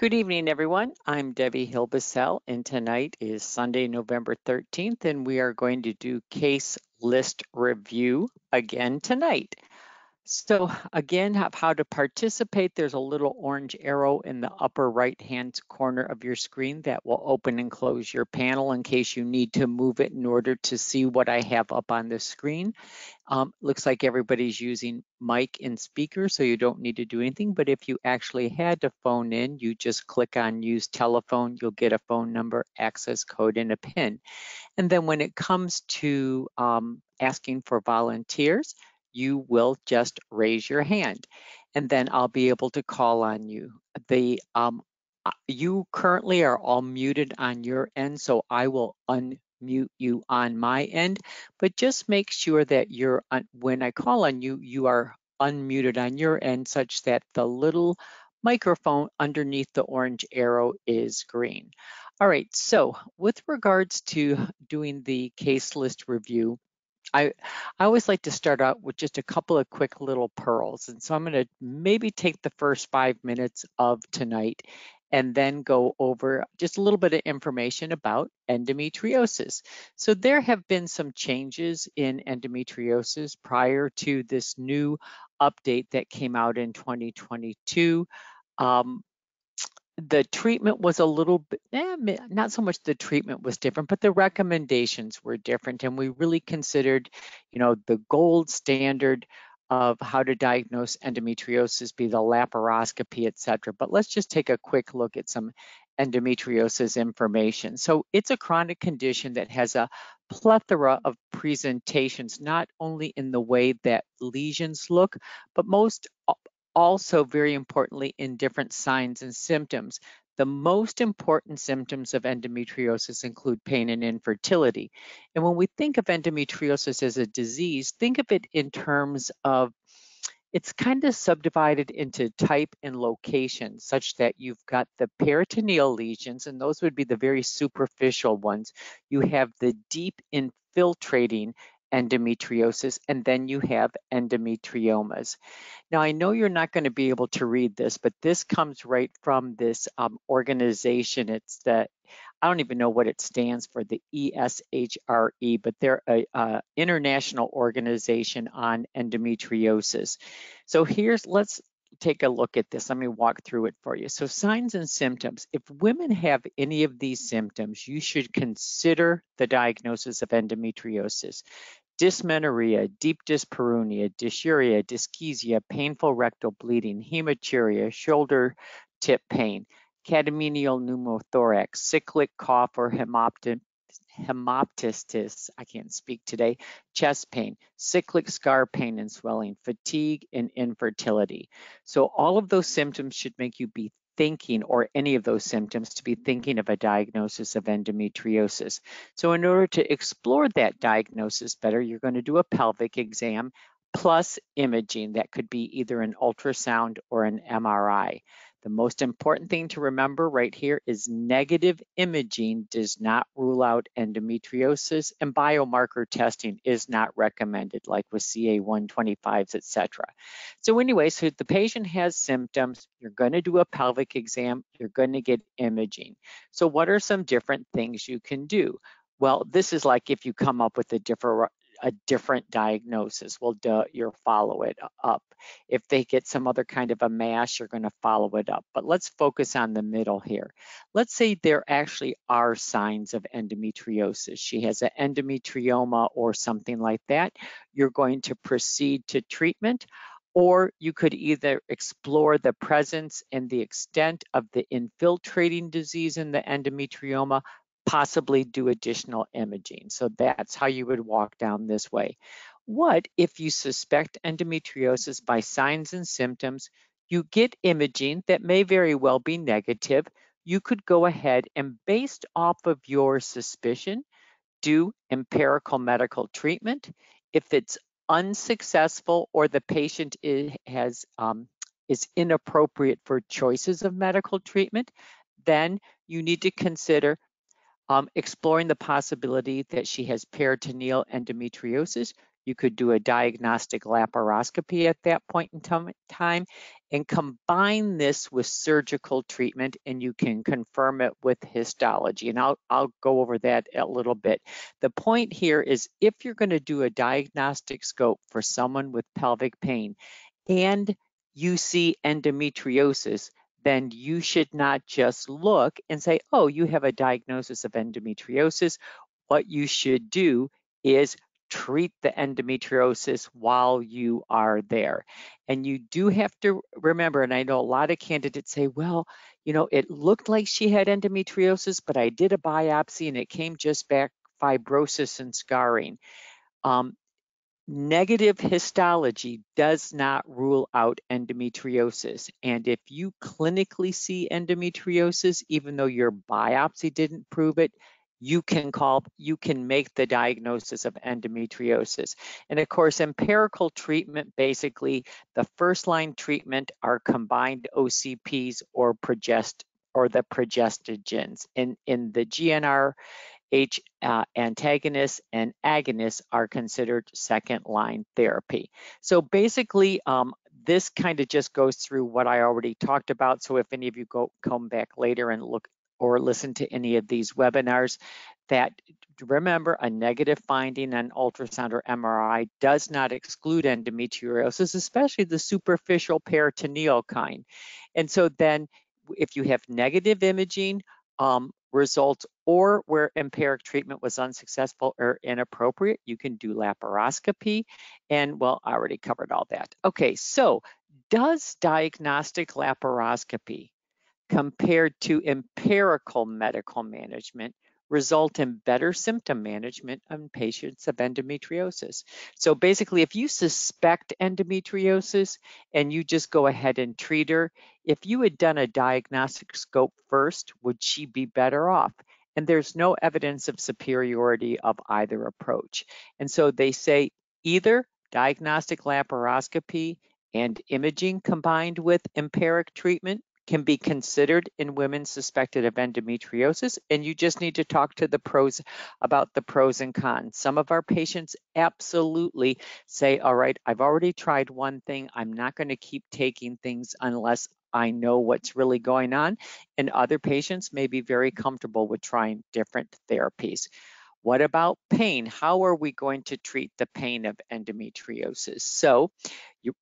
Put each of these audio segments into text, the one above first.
Good evening, everyone. I'm Debbie Hilbisell, and tonight is Sunday, November 13th, and we are going to do case list review again tonight. So again, how to participate, there's a little orange arrow in the upper right-hand corner of your screen that will open and close your panel in case you need to move it in order to see what I have up on the screen. Um, looks like everybody's using mic and speaker, so you don't need to do anything. But if you actually had to phone in, you just click on use telephone, you'll get a phone number, access code, and a PIN. And then when it comes to um, asking for volunteers, you will just raise your hand and then I'll be able to call on you. The um, uh, You currently are all muted on your end, so I will unmute you on my end, but just make sure that you're, when I call on you, you are unmuted on your end such that the little microphone underneath the orange arrow is green. All right, so with regards to doing the case list review, I, I always like to start out with just a couple of quick little pearls. And so I'm going to maybe take the first five minutes of tonight and then go over just a little bit of information about endometriosis. So there have been some changes in endometriosis prior to this new update that came out in 2022. Um, the treatment was a little bit, eh, not so much the treatment was different, but the recommendations were different. And we really considered, you know, the gold standard of how to diagnose endometriosis be the laparoscopy, et cetera. But let's just take a quick look at some endometriosis information. So it's a chronic condition that has a plethora of presentations, not only in the way that lesions look, but most also very importantly in different signs and symptoms. The most important symptoms of endometriosis include pain and infertility. And when we think of endometriosis as a disease, think of it in terms of it's kind of subdivided into type and location such that you've got the peritoneal lesions, and those would be the very superficial ones. You have the deep infiltrating endometriosis, and then you have endometriomas. Now, I know you're not going to be able to read this, but this comes right from this um, organization. It's the, I don't even know what it stands for, the ESHRE, but they're an international organization on endometriosis. So here's, let's take a look at this. Let me walk through it for you. So signs and symptoms. If women have any of these symptoms, you should consider the diagnosis of endometriosis dysmenorrhea, deep dyspareunia, dysuria, dyschezia, painful rectal bleeding, hematuria, shoulder tip pain, catamenial pneumothorax, cyclic cough or hemoptysis, I can't speak today, chest pain, cyclic scar pain and swelling, fatigue, and infertility. So all of those symptoms should make you be thinking or any of those symptoms to be thinking of a diagnosis of endometriosis. So in order to explore that diagnosis better, you're going to do a pelvic exam plus imaging that could be either an ultrasound or an MRI. The most important thing to remember right here is negative imaging does not rule out endometriosis and biomarker testing is not recommended like with CA125s, etc. So anyway, so if the patient has symptoms, you're going to do a pelvic exam, you're going to get imaging. So what are some different things you can do? Well, this is like if you come up with a different a different diagnosis. Well, duh, you'll follow it up. If they get some other kind of a mass, you're going to follow it up. But let's focus on the middle here. Let's say there actually are signs of endometriosis. She has an endometrioma or something like that. You're going to proceed to treatment or you could either explore the presence and the extent of the infiltrating disease in the endometrioma possibly do additional imaging. So that's how you would walk down this way. What if you suspect endometriosis by signs and symptoms? You get imaging that may very well be negative. You could go ahead and based off of your suspicion, do empirical medical treatment. If it's unsuccessful or the patient is, has um, is inappropriate for choices of medical treatment, then you need to consider um, exploring the possibility that she has peritoneal endometriosis, You could do a diagnostic laparoscopy at that point in time and combine this with surgical treatment and you can confirm it with histology. And I'll, I'll go over that a little bit. The point here is if you're going to do a diagnostic scope for someone with pelvic pain and you see endometriosis, then you should not just look and say, oh, you have a diagnosis of endometriosis. What you should do is treat the endometriosis while you are there. And you do have to remember, and I know a lot of candidates say, well, you know, it looked like she had endometriosis, but I did a biopsy and it came just back fibrosis and scarring. Um, Negative histology does not rule out endometriosis. And if you clinically see endometriosis, even though your biopsy didn't prove it, you can call, you can make the diagnosis of endometriosis. And of course, empirical treatment, basically the first line treatment are combined OCPs or progest or the progestogens. In, in the GNR H uh, antagonists and agonists are considered second line therapy. So basically, um, this kind of just goes through what I already talked about. So if any of you go come back later and look or listen to any of these webinars, that remember a negative finding on ultrasound or MRI does not exclude endometriosis, especially the superficial peritoneal kind. And so then if you have negative imaging, um, results or where empiric treatment was unsuccessful or inappropriate, you can do laparoscopy. And well, I already covered all that. Okay, so does diagnostic laparoscopy compared to empirical medical management result in better symptom management in patients of endometriosis. So basically, if you suspect endometriosis and you just go ahead and treat her, if you had done a diagnostic scope first, would she be better off? And there's no evidence of superiority of either approach. And so they say either diagnostic laparoscopy and imaging combined with empiric treatment can be considered in women suspected of endometriosis, and you just need to talk to the pros about the pros and cons. Some of our patients absolutely say, all right, I've already tried one thing. I'm not going to keep taking things unless I know what's really going on. And other patients may be very comfortable with trying different therapies. What about pain? How are we going to treat the pain of endometriosis? So you,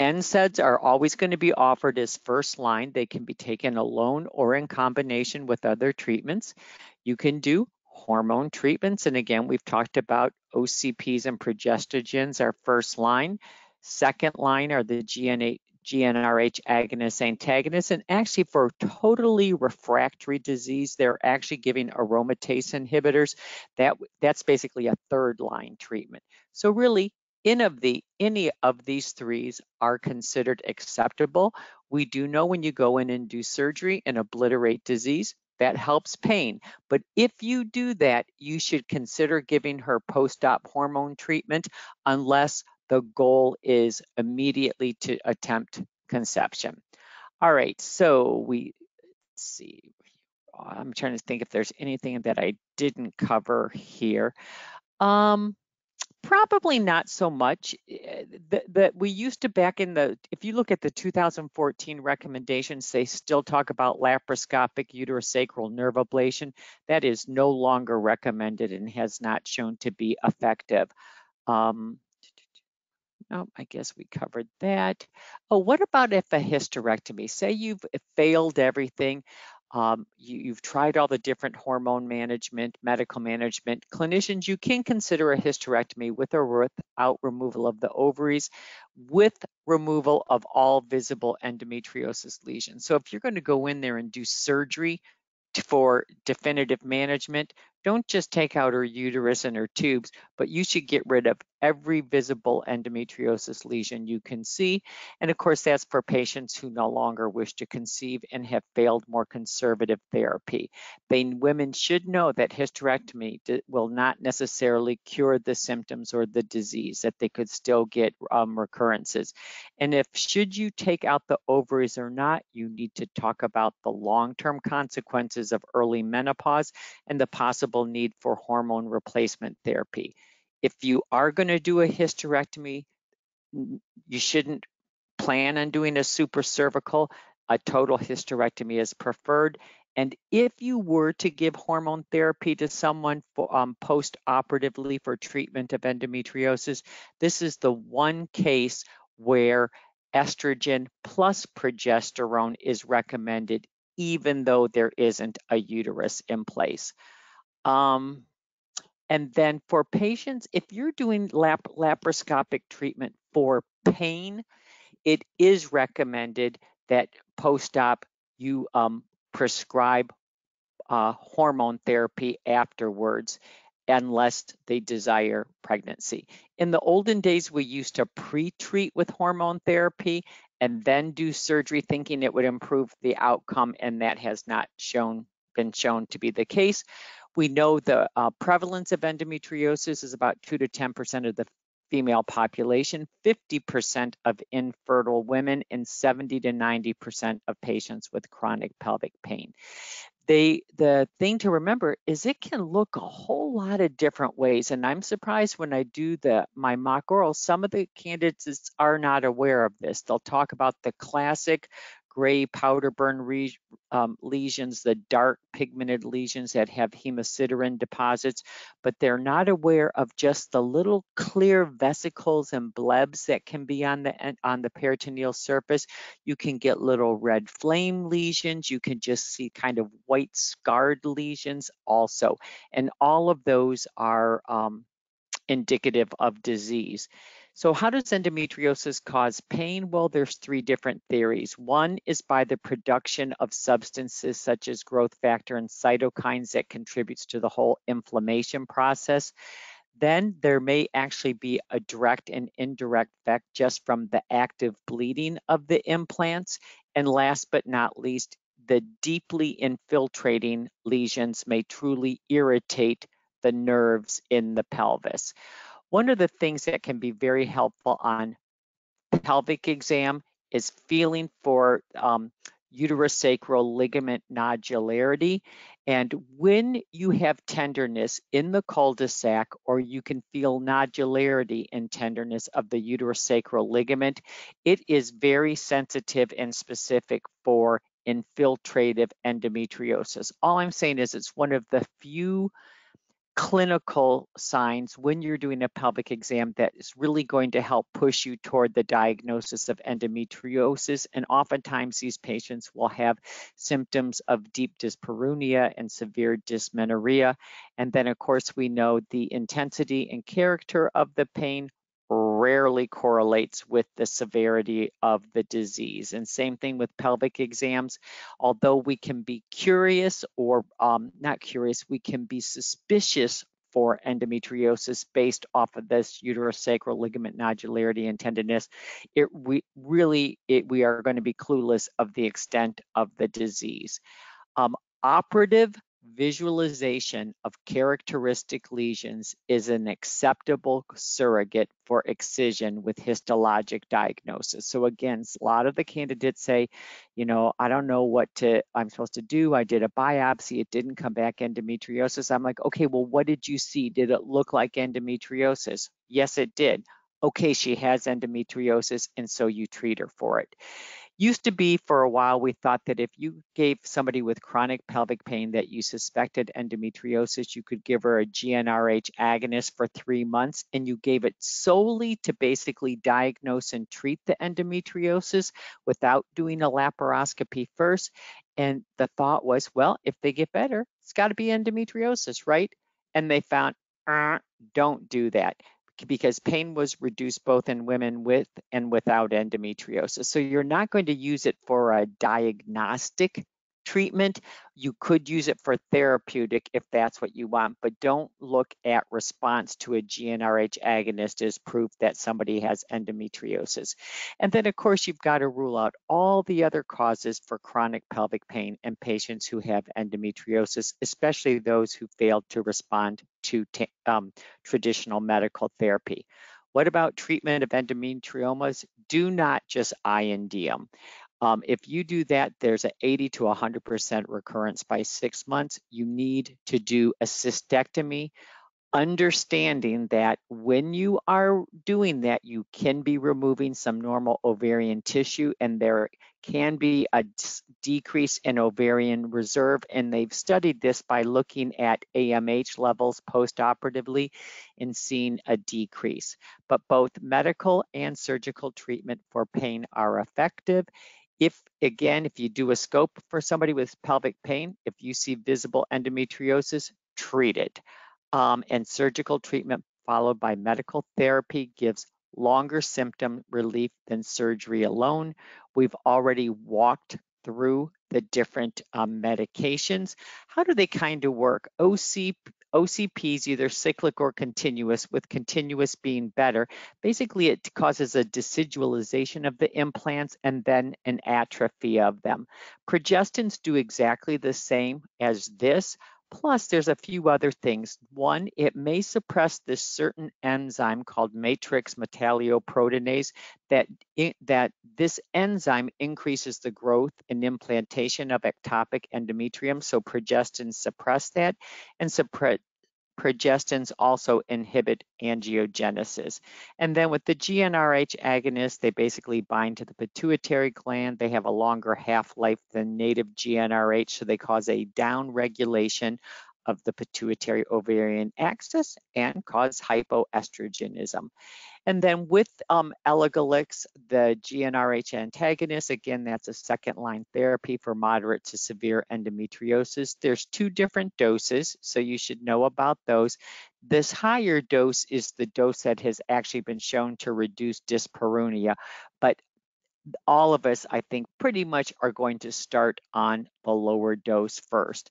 NSAIDs are always going to be offered as first line. They can be taken alone or in combination with other treatments. You can do hormone treatments. And again, we've talked about OCPs and progestogens are first line. Second line are the GNA, GnRH agonists, antagonists. And actually for totally refractory disease, they're actually giving aromatase inhibitors. That, that's basically a third line treatment. So really of the any of these threes are considered acceptable. We do know when you go in and do surgery and obliterate disease, that helps pain. But if you do that, you should consider giving her post-op hormone treatment unless the goal is immediately to attempt conception. All right, so we see. I'm trying to think if there's anything that I didn't cover here. Um, Probably not so much. That, eh, we used to back in the, if you look at the 2014 recommendations, they still talk about laparoscopic uterosacral nerve ablation. That is no longer recommended and has not shown to be effective. Um, oh, I guess we covered that. Oh, what about if a hysterectomy? Say you've failed everything. Um, you, have tried all the different hormone management, medical management. Clinicians, you can consider a hysterectomy with or without removal of the ovaries, with removal of all visible endometriosis lesions. So if you're going to go in there and do surgery for definitive management, don't just take out her uterus and her tubes, but you should get rid of every visible endometriosis lesion you can see. And of course, that's for patients who no longer wish to conceive and have failed more conservative therapy. They, women should know that hysterectomy will not necessarily cure the symptoms or the disease, that they could still get um, recurrences. And if should you take out the ovaries or not, you need to talk about the long-term consequences of early menopause and the possible need for hormone replacement therapy. If you are going to do a hysterectomy, you shouldn't plan on doing a supracervical. A total hysterectomy is preferred. And if you were to give hormone therapy to someone um, post-operatively for treatment of endometriosis, this is the one case where estrogen plus progesterone is recommended, even though there isn't a uterus in place. Um, and then for patients, if you're doing lap laparoscopic treatment for pain, it is recommended that post-op you um, prescribe uh, hormone therapy afterwards unless they desire pregnancy. In the olden days, we used to pre-treat with hormone therapy and then do surgery thinking it would improve the outcome, and that has not shown been shown to be the case. We know the uh, prevalence of endometriosis is about 2 to 10% of the female population, 50% of infertile women, and 70 to 90% of patients with chronic pelvic pain. They the thing to remember is it can look a whole lot of different ways and i'm surprised when i do the my mock oral some of the candidates are not aware of this. They'll talk about the classic gray powder burn um, lesions, the dark pigmented lesions that have hemosiderin deposits, but they're not aware of just the little clear vesicles and blebs that can be on the on the peritoneal surface. You can get little red flame lesions. You can just see kind of white scarred lesions also, and all of those are um, indicative of disease. So how does endometriosis cause pain? Well, there's three different theories. One is by the production of substances such as growth factor and cytokines that contributes to the whole inflammation process. Then there may actually be a direct and indirect effect just from the active bleeding of the implants. And last but not least, the deeply infiltrating lesions may truly irritate the nerves in the pelvis. One of the things that can be very helpful on pelvic exam is feeling for um, uterosacral ligament nodularity. And when you have tenderness in the cul-de-sac, or you can feel nodularity and tenderness of the uterosacral ligament, it is very sensitive and specific for infiltrative endometriosis. All I'm saying is it's one of the few clinical signs when you're doing a pelvic exam that is really going to help push you toward the diagnosis of endometriosis. And oftentimes these patients will have symptoms of deep dyspareunia and severe dysmenorrhea. And then of course we know the intensity and character of the pain rarely correlates with the severity of the disease. And same thing with pelvic exams. Although we can be curious or um, not curious, we can be suspicious for endometriosis based off of this uterosacral ligament nodularity and tenderness. It we really it, we are going to be clueless of the extent of the disease. Um, operative visualization of characteristic lesions is an acceptable surrogate for excision with histologic diagnosis. So again, a lot of the candidates say, you know, I don't know what to I'm supposed to do. I did a biopsy, it didn't come back endometriosis. I'm like, okay, well, what did you see? Did it look like endometriosis? Yes, it did. Okay, she has endometriosis, and so you treat her for it. Used to be for a while, we thought that if you gave somebody with chronic pelvic pain that you suspected endometriosis, you could give her a GnRH agonist for three months and you gave it solely to basically diagnose and treat the endometriosis without doing a laparoscopy first. And the thought was, well, if they get better, it's got to be endometriosis, right? And they found, uh, don't do that because pain was reduced both in women with and without endometriosis. So you're not going to use it for a diagnostic treatment. You could use it for therapeutic if that's what you want, but don't look at response to a GnRH agonist as proof that somebody has endometriosis. And then, of course, you've got to rule out all the other causes for chronic pelvic pain in patients who have endometriosis, especially those who failed to respond to um, traditional medical therapy. What about treatment of endometriomas? Do not just IND them. Um, if you do that, there's an 80 to 100% recurrence by six months. You need to do a cystectomy understanding that when you are doing that, you can be removing some normal ovarian tissue and there can be a decrease in ovarian reserve. And they've studied this by looking at AMH levels postoperatively and seeing a decrease. But both medical and surgical treatment for pain are effective. If, again, if you do a scope for somebody with pelvic pain, if you see visible endometriosis, treat it um, and surgical treatment followed by medical therapy gives longer symptom relief than surgery alone. We've already walked through the different um, medications. How do they kind of work? OC, OCPs, either cyclic or continuous, with continuous being better. Basically, it causes a decidualization of the implants and then an atrophy of them. Progestins do exactly the same as this, Plus, there's a few other things. One, it may suppress this certain enzyme called matrix metalloproteinase that, that this enzyme increases the growth and implantation of ectopic endometrium. So progestins suppress that and suppress progestins also inhibit angiogenesis. And then with the GnRH agonists, they basically bind to the pituitary gland. They have a longer half-life than native GnRH, so they cause a downregulation of the pituitary ovarian axis and cause hypoestrogenism. And then with um, elagolix, the GnRH antagonist, again, that's a second line therapy for moderate to severe endometriosis. There's two different doses, so you should know about those. This higher dose is the dose that has actually been shown to reduce dyspareunia, but all of us, I think, pretty much are going to start on the lower dose first.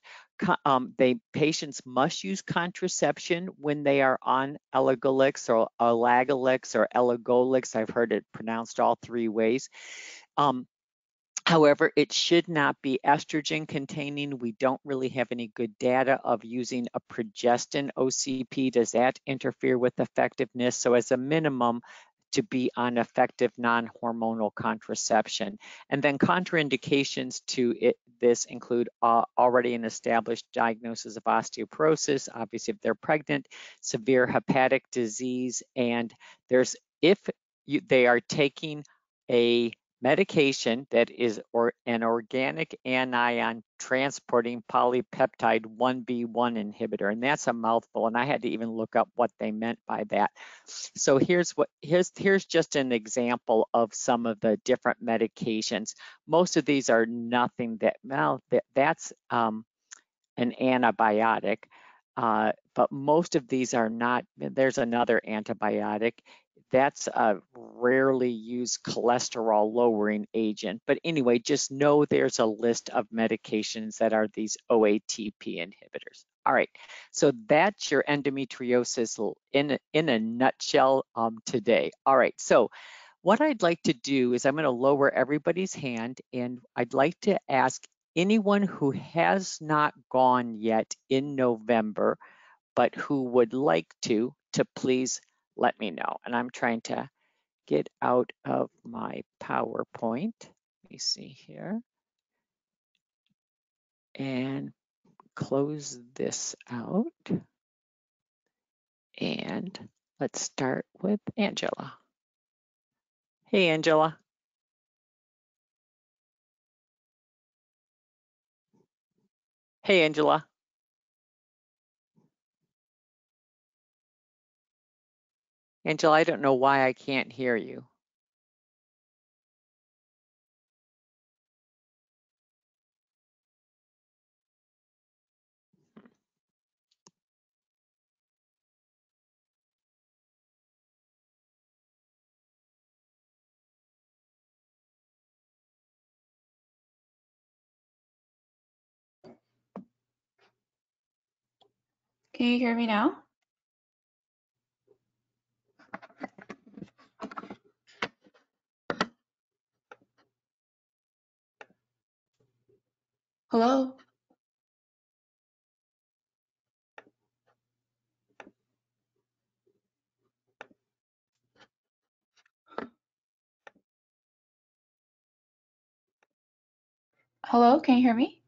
Um, they patients must use contraception when they are on elagolix or elagolix or elagolix. I've heard it pronounced all three ways. Um, However, it should not be estrogen containing. We don't really have any good data of using a progestin OCP. Does that interfere with effectiveness? So as a minimum, to be on effective non-hormonal contraception. And then contraindications to it, this include uh, already an established diagnosis of osteoporosis, obviously if they're pregnant, severe hepatic disease, and there's if you, they are taking a medication that is or an organic anion transporting polypeptide 1B1 inhibitor. And that's a mouthful. And I had to even look up what they meant by that. So here's what here's here's just an example of some of the different medications. Most of these are nothing that well that that's um, an antibiotic. Uh, but most of these are not. There's another antibiotic that's a rarely used cholesterol lowering agent. But anyway, just know there's a list of medications that are these OATP inhibitors. All right, so that's your endometriosis in, in a nutshell um, today. All right, so what I'd like to do is I'm gonna lower everybody's hand and I'd like to ask anyone who has not gone yet in November, but who would like to, to please let me know. And I'm trying to get out of my PowerPoint. Let me see here. And close this out. And let's start with Angela. Hey, Angela. Hey, Angela. Angela, I don't know why I can't hear you. Can you hear me now? Hello? Hello, can you hear me?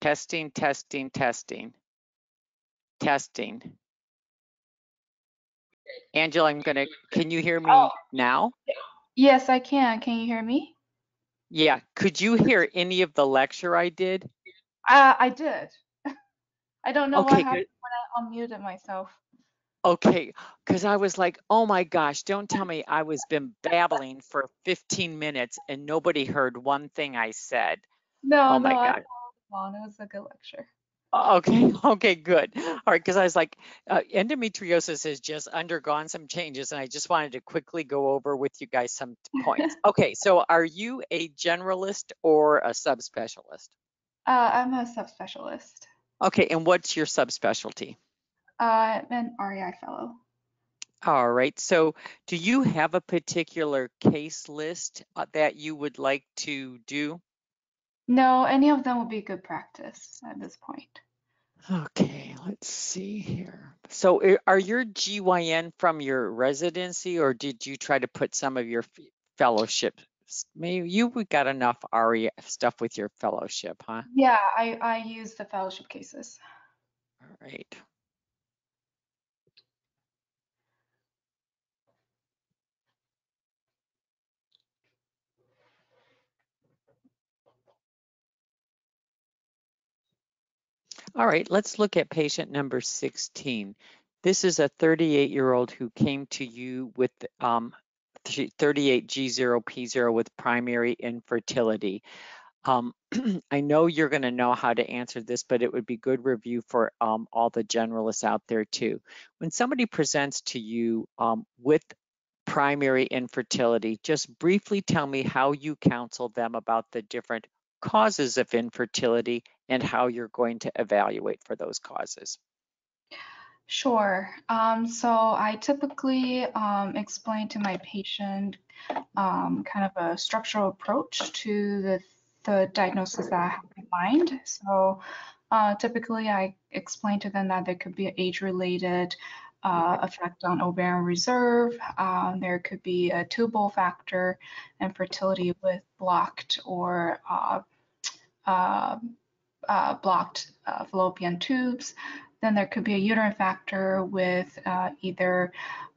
Testing, testing, testing. Testing. Angela, I'm gonna, can you hear me Oh. now? Yes, I can. Can you hear me? Yeah, could you hear any of the lecture I did? Uh, I did. I don't know Okay, what happened good. when I unmuted myself. Okay, because I was like, oh my gosh, don't tell me I was been babbling for 15 minutes and nobody heard one thing I said. No, Oh no, my I God. followed along. It was a good lecture. Okay, okay, good. All right, because I was like, uh, endometriosis has just undergone some changes, and I just wanted to quickly go over with you guys some points. Okay, so are you a generalist or a subspecialist? Uh, I'm a subspecialist. Okay, and what's your subspecialty? Uh, I'm an REI fellow. All right, so do you have a particular case list uh, that you would like to do? No, any of them would be good practice at this point. Okay, let's see here. So i- are your GYN from your residency or did you try to put some of your f- fellowship? s- Maybe you we got enough RE stuff with your fellowship, huh? Yeah, I, I use the fellowship cases. All right. All right, let's look at patient number 16. This is a 38-year-old who came to you with um, 38G0P0 with primary infertility. Um, I know you're going to know how to answer this, but it would be good review for um, all the generalists out there too. When somebody presents to you um, with primary infertility, just briefly tell me how you counsel them about the different causes of infertility and how you're going to evaluate for those causes. Sure. Um, so I typically um, explain to my patient um, kind of a structural approach to the, the diagnosis that I have in mind. So uh, typically I explain to them that there could be an age-related uh, effect on ovarian reserve. Um, there could be a tubal factor and fertility with blocked or uh, uh, uh, blocked uh, fallopian tubes. Then there could be a uterine factor with uh, either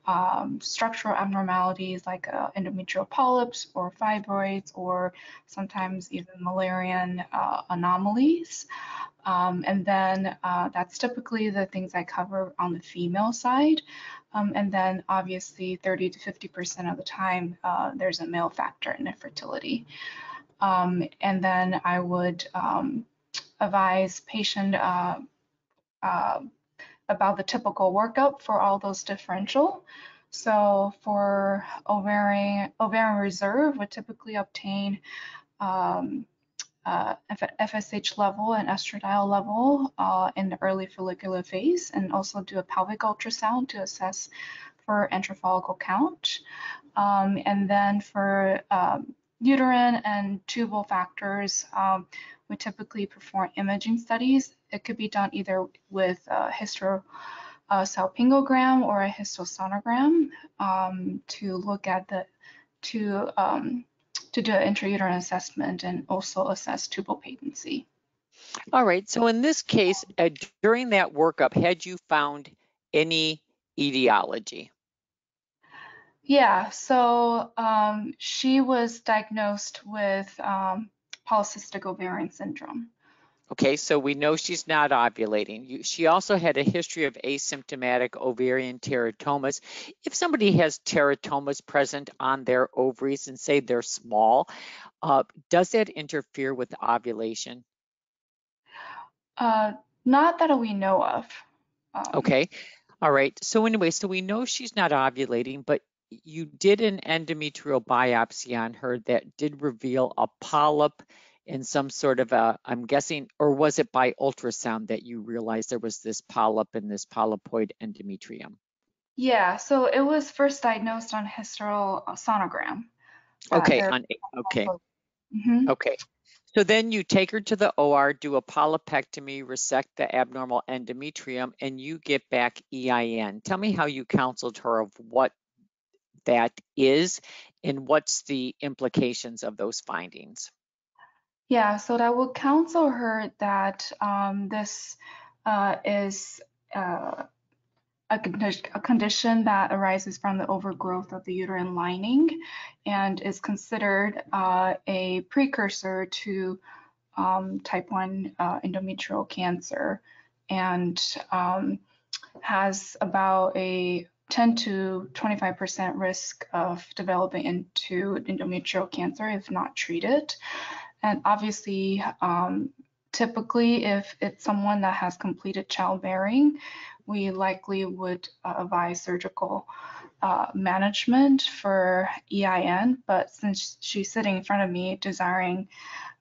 um, structural abnormalities like uh, endometrial polyps or fibroids, or sometimes even Müllerian uh, anomalies. Um, and then uh, that's typically the things I cover on the female side. Um, and then obviously 30 to 50% of the time, uh, there's a male factor in infertility. Um, and then I would um, advise patient uh, uh, about the typical workup for all those differential. So for ovarian, ovarian reserve we typically obtain um, uh, FSH level and estradiol level uh, in the early follicular phase and also do a pelvic ultrasound to assess for antral follicle count. Um, and then for um, uterine and tubal factors, um, we typically perform imaging studies. It could be done either with a uh, or a hysterosonogram um, to look at the to um, to do an intrauterine assessment and also assess tubal patency. All right, so in this case, uh, during that workup, had you found any etiology? Yeah, so um, she was diagnosed with um, polycystic ovarian syndrome. Okay, so we know she's not ovulating. You, she also had a history of asymptomatic ovarian teratomas. If somebody has teratomas present on their ovaries and say they're small, uh, does that interfere with ovulation? Uh, not that we know of. Um, Okay, all right. So anyway, so we know she's not ovulating, but you did an endometrial biopsy on her that did reveal a polyp in some sort of a, I'm guessing, or was it by ultrasound that you realized there was this polyp in this polypoid endometrium? Yeah, so it was first diagnosed on hysterosonogram. Uh, Okay, there- on, okay, Mhm. okay. So then you take her to the OR, do a polypectomy, resect the abnormal endometrium, and you get back EIN. Tell me how you counseled her of what that is and what's the implications of those findings. Yeah, so I would counsel her that um, this uh, is uh, a, a condition that arises from the overgrowth of the uterine lining and is considered uh, a precursor to um, type 1 uh, endometrial cancer and um, has about a 10 to 25% risk of developing into endometrial cancer if not treated. And obviously, um, typically, if it's someone that has completed childbearing, we likely would uh, advise surgical uh, management for EIN. But since she's sitting in front of me desiring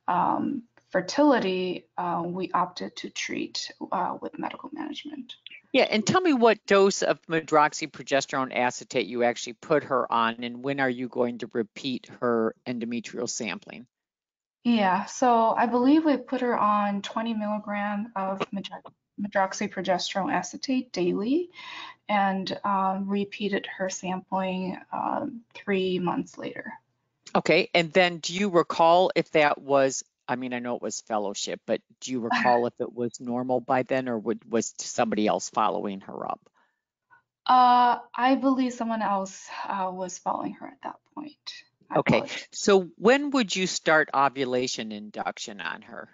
um, fertility, uh, we opted to treat uh, with medical management. Yeah, and tell me what dose of medroxyprogesterone acetate you actually put her on, and when are you going to repeat her endometrial sampling? Yeah, so I believe we put her on 20 milligram of medroxyprogesterone acetate daily and um, repeated her sampling um, three months later. Okay, and then do you recall if that was, I mean, I know it was fellowship, but do you recall if it was normal by then or would, was somebody else following her up? Uh, I believe someone else uh, was following her at that point. I Okay, apologize. so when would you start ovulation induction on her?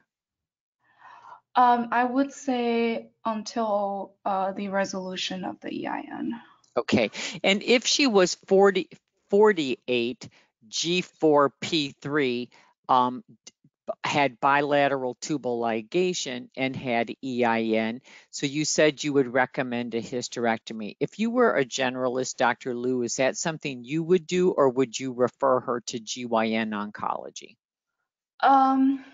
Um, I would say until uh, the resolution of the EIN. Okay, and if she was 40, 48 G4P3, um, d- had bilateral tubal ligation and had EIN, so you said you would recommend a hysterectomy. If you were a generalist, Dr. Liu, is that something you would do or would you refer her to GYN oncology? Um,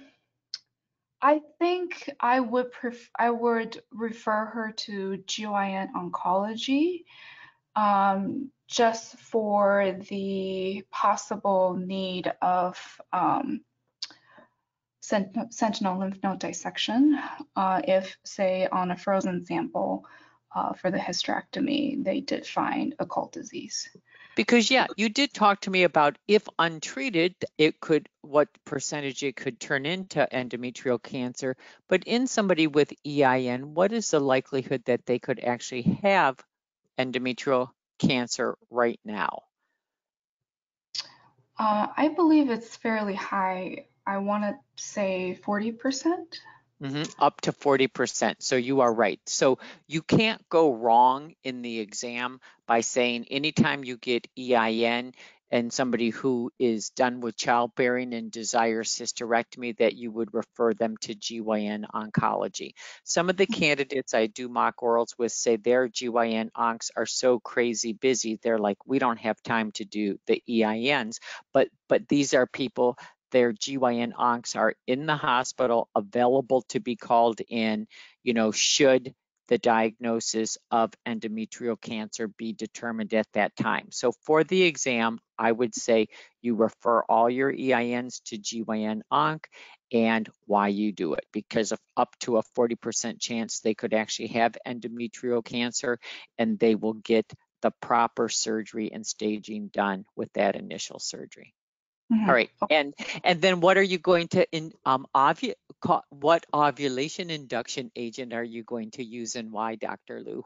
I think I would pref- I would refer her to GYN oncology, um, just for the possible need of um, sentinel lymph node dissection. Uh, if, say, on a frozen sample uh, for the hysterectomy, they did find occult disease. Because yeah, you did talk to me about if untreated, it could what percentage it could turn into endometrial cancer. But in somebody with EIN, what is the likelihood that they could actually have endometrial cancer right now? Uh, I believe it's fairly high. I want to say 40%. hmm up to 40%. So you are right. So you can't go wrong in the exam by saying anytime you get EIN and somebody who is done with childbearing and desires hysterectomy that you would refer them to GYN oncology. Some of the candidates I do mock orals with say their GYN oncs are so crazy busy, they're like, we don't have time to do the EINs, but but these are people their GYN oncs are in the hospital, available to be called in, you know, should the diagnosis of endometrial cancer be determined at that time. So for the exam, I would say you refer all your EINs to GYN onc and why you do it, because of up to a 40% chance they could actually have endometrial cancer and they will get the proper surgery and staging done with that initial surgery. Mhm. All right, and and then what are you going to in um ovu co- what ovulation induction agent are you going to use and why, Dr. Lou?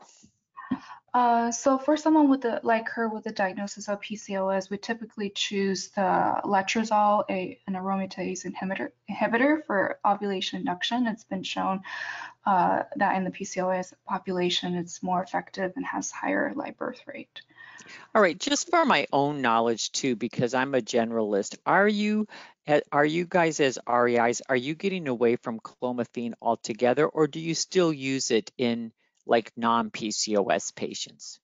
Uh, so for someone with the like her with a diagnosis of PCOS, we typically choose the letrozole, a, an aromatase inhibitor, inhibitor for ovulation induction. It's been shown uh, that in the PCOS population, it's more effective and has higher live birth rate. All right, just for my own knowledge too, because I'm a generalist, are you are you guys as REIs, are you getting away from clomiphene altogether, or do you still use it in like non-PCOS patients?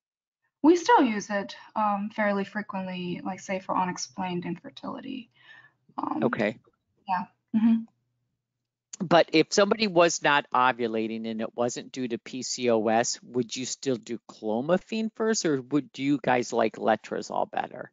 We still use it um, fairly frequently, like say for unexplained infertility. Um, Okay. mhm. But if somebody was not ovulating and it wasn't due to PCOS, would you still do clomiphene first, or would you guys like letrozole better?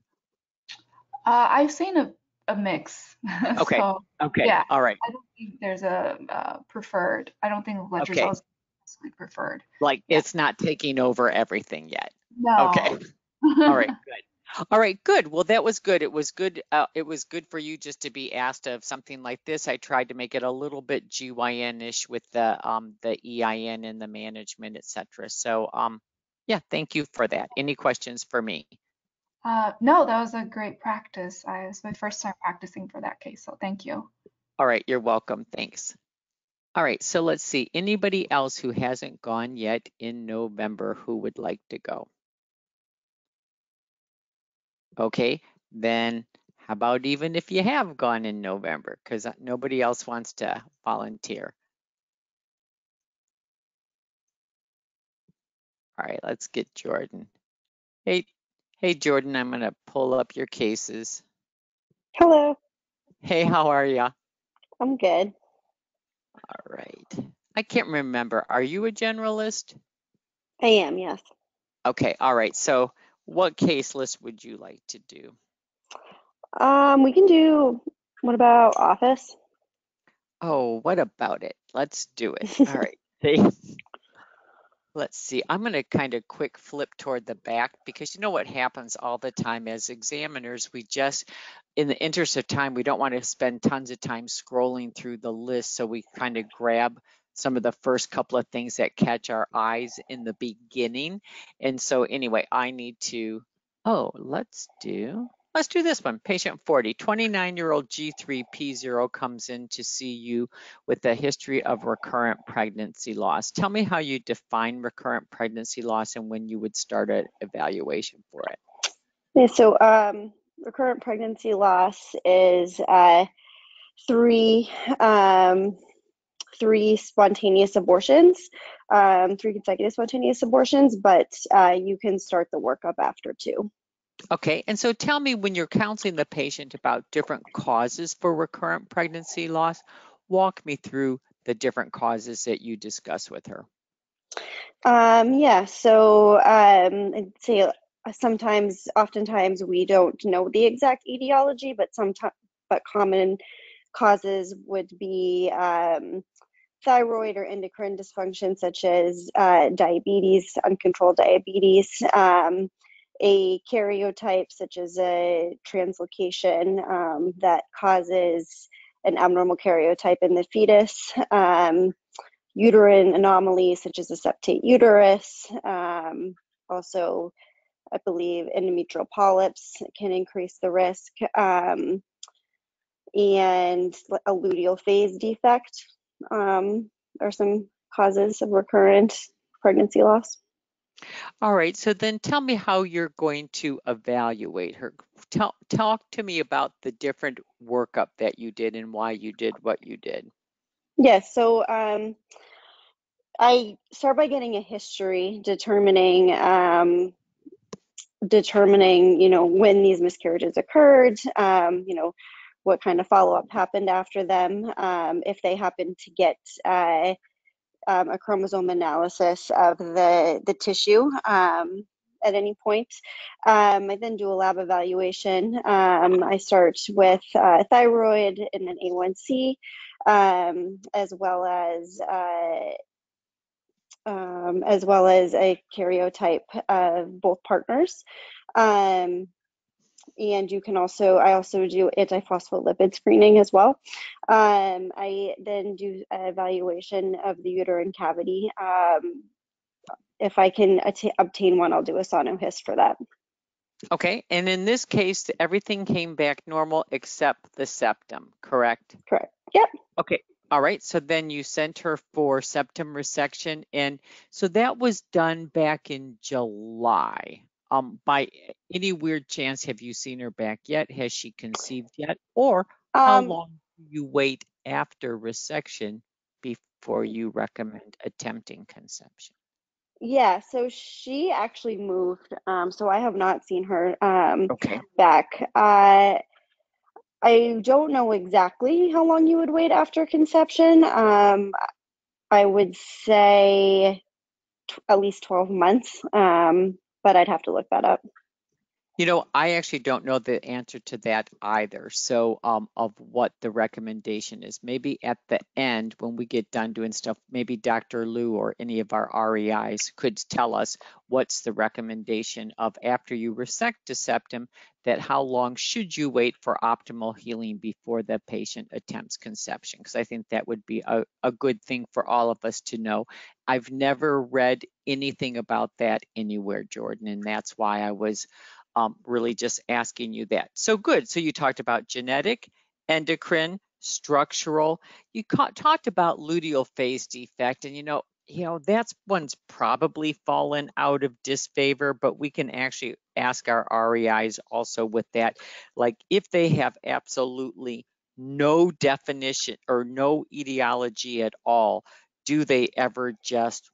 Uh, I've seen a, a mix. Okay. so Okay. Yeah. All right. I don't think there's a uh, preferred. I don't think letrozole Okay. is preferred. Like Yeah. it's not taking over everything yet. No. Okay. All right. Good. All right, good. Well, that was good. It was good. Uh, it was good for you just to be asked of something like this. I tried to make it a little bit GYN-ish with the um, the EIN and the management, etc. So, um, yeah, thank you for that. Any questions for me? Uh, no, that was a great practice. I, it was my first time practicing for that case, so thank you. All right, you're welcome. Thanks. All right, so let's see. Anybody else who hasn't gone yet in November who would like to go? Okay, then how about even if you have gone in November because uh, nobody else wants to volunteer. All right, let's get Jordan. Hey, hey Jordan, I'm gonna pull up your cases. Hello, Hey, how are you? I'm good. All right. I can't remember. Are you a generalist? I am, yes. Okay, all right. So what case list would you like to do? Um, we can do, what about office? Oh, what about it? Let's do it. All right. Let's see. I'm going to kind of quick flip toward the back because you know what happens all the time as examiners, we just, in the interest of time, we don't want to spend tons of time scrolling through the list. So we kind of grab some of the first couple of things that catch our eyes in the beginning. And so anyway, I need to, oh, let's do, let's do this one. Patient 40, 29-year-old G3P0 comes in to see you with a history of recurrent pregnancy loss. Tell me how you define recurrent pregnancy loss and when you would start an evaluation for it. Yeah, so um, recurrent pregnancy loss is uh, three um, three spontaneous abortions, um, three consecutive spontaneous abortions, but uh, you can start the workup after two. Okay, and so tell me when you're counseling the patient about different causes for recurrent pregnancy loss, walk me through the different causes that you discuss with her. Um, yeah, so um, I'd say uh, sometimes, oftentimes, we don't know the exact etiology, but sometimes, but common causes would be um, thyroid or endocrine dysfunction, such as uh, diabetes, uncontrolled diabetes, um, a karyotype, such as a translocation um, that causes an abnormal karyotype in the fetus, um, uterine anomalies, such as a septate uterus, um, also, I believe, endometrial polyps can increase the risk. Um, and a luteal phase defect um, are some causes of recurrent pregnancy loss. All right, so then tell me how you're going to evaluate her. Tell, talk to me about the different workup that you did and why you did what you did. Yes, so um, I start by getting a history, determining um, determining you know when these miscarriages occurred, um, you know what kind of follow up happened after them, um, if they happen to get uh, um, a chromosome analysis of the, the tissue um, at any point. Um, I then do a lab evaluation. Um, I start with uh, thyroid and an A1C, um, as well as uh, as well as a karyotype of both partners. Um, and you can also i also do antiphospholipid screening as well. Um, i then do evaluation of the uterine cavity. Um, if i can obtain one i'll do a sonohyst for that. Okay and in this case everything came back normal except the septum correct? Correct. Yep. Okay all right, so then you sent her for septum resection, and so that was done back in July. Um, by any weird chance, have you seen her back yet? Has she conceived yet? Or how um, long do you wait after resection before you recommend attempting conception? yeah so she actually moved um, so i have not seen her um, Okay. back uh, i don't know exactly how long you would wait after conception um, i would say t- at least 12 months um, but i'd have to look that up You know, I actually don't know the answer to that either. So, um, of what the recommendation is, maybe at the end when we get done doing stuff, maybe Dr. Lou or any of our REIs could tell us what's the recommendation of after you resect a septum, that how long should you wait for optimal healing before the patient attempts conception? Because I think that would be a, a good thing for all of us to know. I've never read anything about that anywhere, Jordan, and that's why I was um, really just asking you that. So good. So you talked about genetic, endocrine, structural. You talked about luteal phase defect, and you know, you know that's one's probably fallen out of disfavor, but we can actually ask our REIs also with that, like if they have absolutely no definition or no etiology at all, do they ever just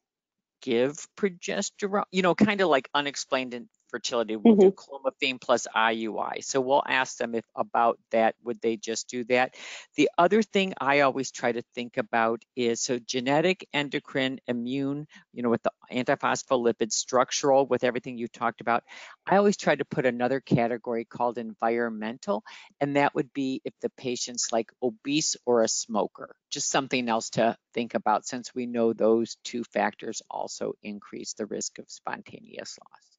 give progesterone? You know, kind of like unexplained fertility, we'll do Mm-hmm. clomiphene plus IUI. So we'll ask them if about that, would they just do that? The other thing I always try to think about is so genetic, endocrine, immune, you know, with the antiphospholipid, structural, with everything you talked about. I always try to put another category called environmental, and that would be if the patient's like obese or a smoker. Just something else to think about since we know those two factors also increase the risk of spontaneous loss.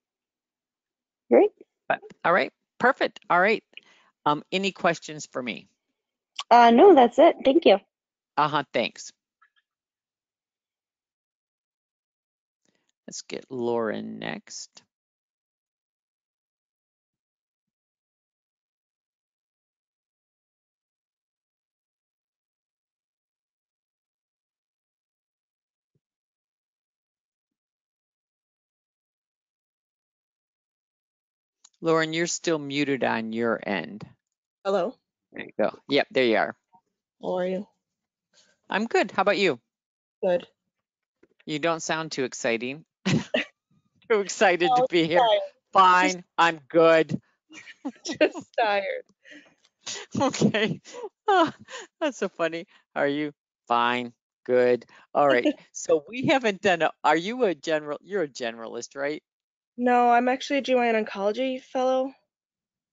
Great. But all right, perfect. All right. Um, any questions for me? Uh, no, that's it. Thank you. Uh-huh, thanks. Let's get Lauren next. Lauren, you're still muted on your end. Hello, There you go. Yep, there you are. how are you? I'm good. How about you? Good. You don't sound too exciting. too excited to Oh, be here. Fine, I'm good. Just tired. Okay. Oh, that's so funny. Are you fine? Good. All right. So we haven't done a, are you a general, you're a generalist, right? No, I'm actually a GYN oncology fellow.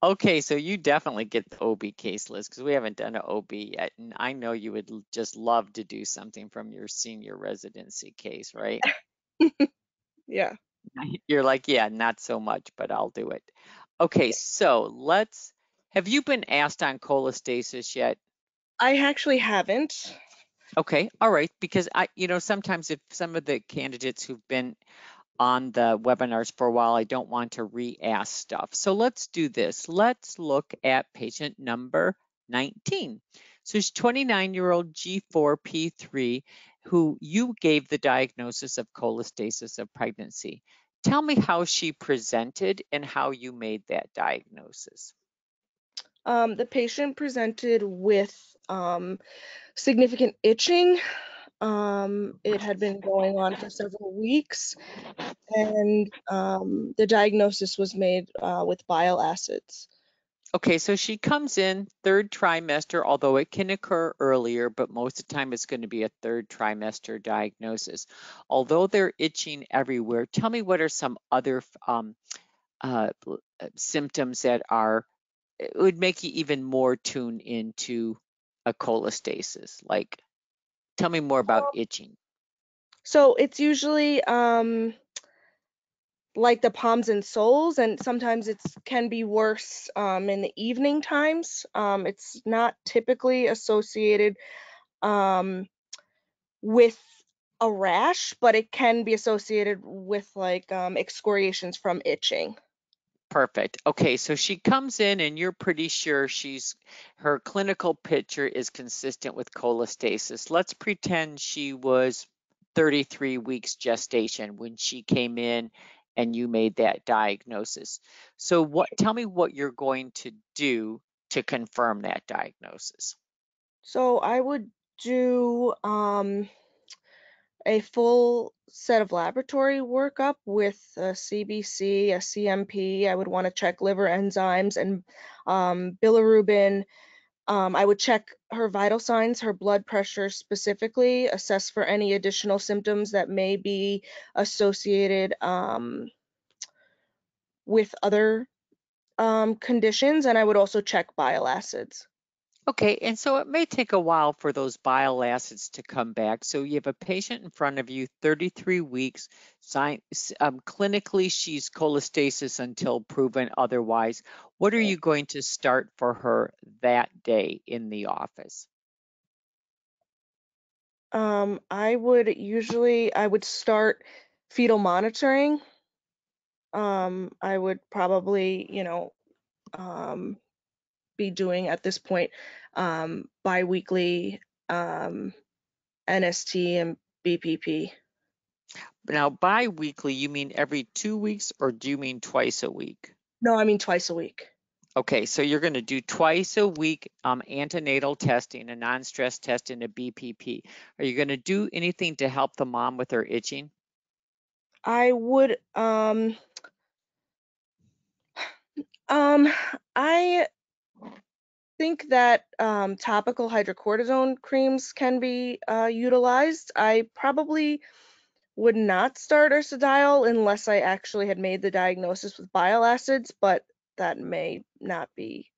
Okay, so you definitely get the OB case list because we haven't done an OB yet. And I know you would l- just love to do something from your senior residency case, right? Yeah. You're like, yeah, not so much, but I'll do it. Okay, so let's, have you been asked on cholestasis yet? I actually haven't. Okay, all right, because I, you know, sometimes if some of the candidates who've been on the webinars for a while, I don't want to re-ask stuff. So let's do this. Let's look at patient number 19. So she's 29-year-old G4P3 who you gave the diagnosis of cholestasis of pregnancy. Tell me how she presented and how you made that diagnosis. Um, the patient presented with um, significant itching. Um, it had been going on for several weeks, and um, the diagnosis was made uh, with bile acids. Okay, so she comes in third trimester, although it can occur earlier, but most of the time it's going to be a third trimester diagnosis. Although they're itching everywhere, tell me what are some other um, uh, uh, symptoms that are, it would make you even more tuned into a cholestasis? Like, tell me more about itching. So it's usually um, like the palms and soles, and sometimes it can be worse um, in the evening times. Um, it's not typically associated um, with a rash, but it can be associated with like um, excoriations from itching. Perfect. Okay, so she comes in and you're pretty sure she's her clinical picture is consistent with cholestasis. Let's pretend she was 33 weeks gestation when she came in and you made that diagnosis. So what tell me what you're going to do to confirm that diagnosis. So I would do um, a full set of laboratory workup with a CBC, a CMP. I would want to check liver enzymes and um, bilirubin. Um, I would check her vital signs, her blood pressure specifically, assess for any additional symptoms that may be associated um, with other um, conditions, and I would also check bile acids. Okay, and so it may take a while for those bile acids to come back. So you have a patient in front of you, 33 weeks. Sign, um, clinically, she's cholestasis until proven otherwise. What are you going to start for her that day in the office? Um, I would usually I would start fetal monitoring. Um, I would probably, you know, um, be doing at this point um, biweekly um, NST and BPP. Now, bi-weekly, you mean every two weeks or do you mean twice a week? No, I mean twice a week. Okay, so you're going to do twice a week um, antenatal testing, a non-stress test, and a BPP. Are you going to do anything to help the mom with her itching? I would um um I think that um, topical hydrocortisone creams can be uh, utilized. I probably would not start ursodiol unless I actually had made the diagnosis with bile acids, but that may not be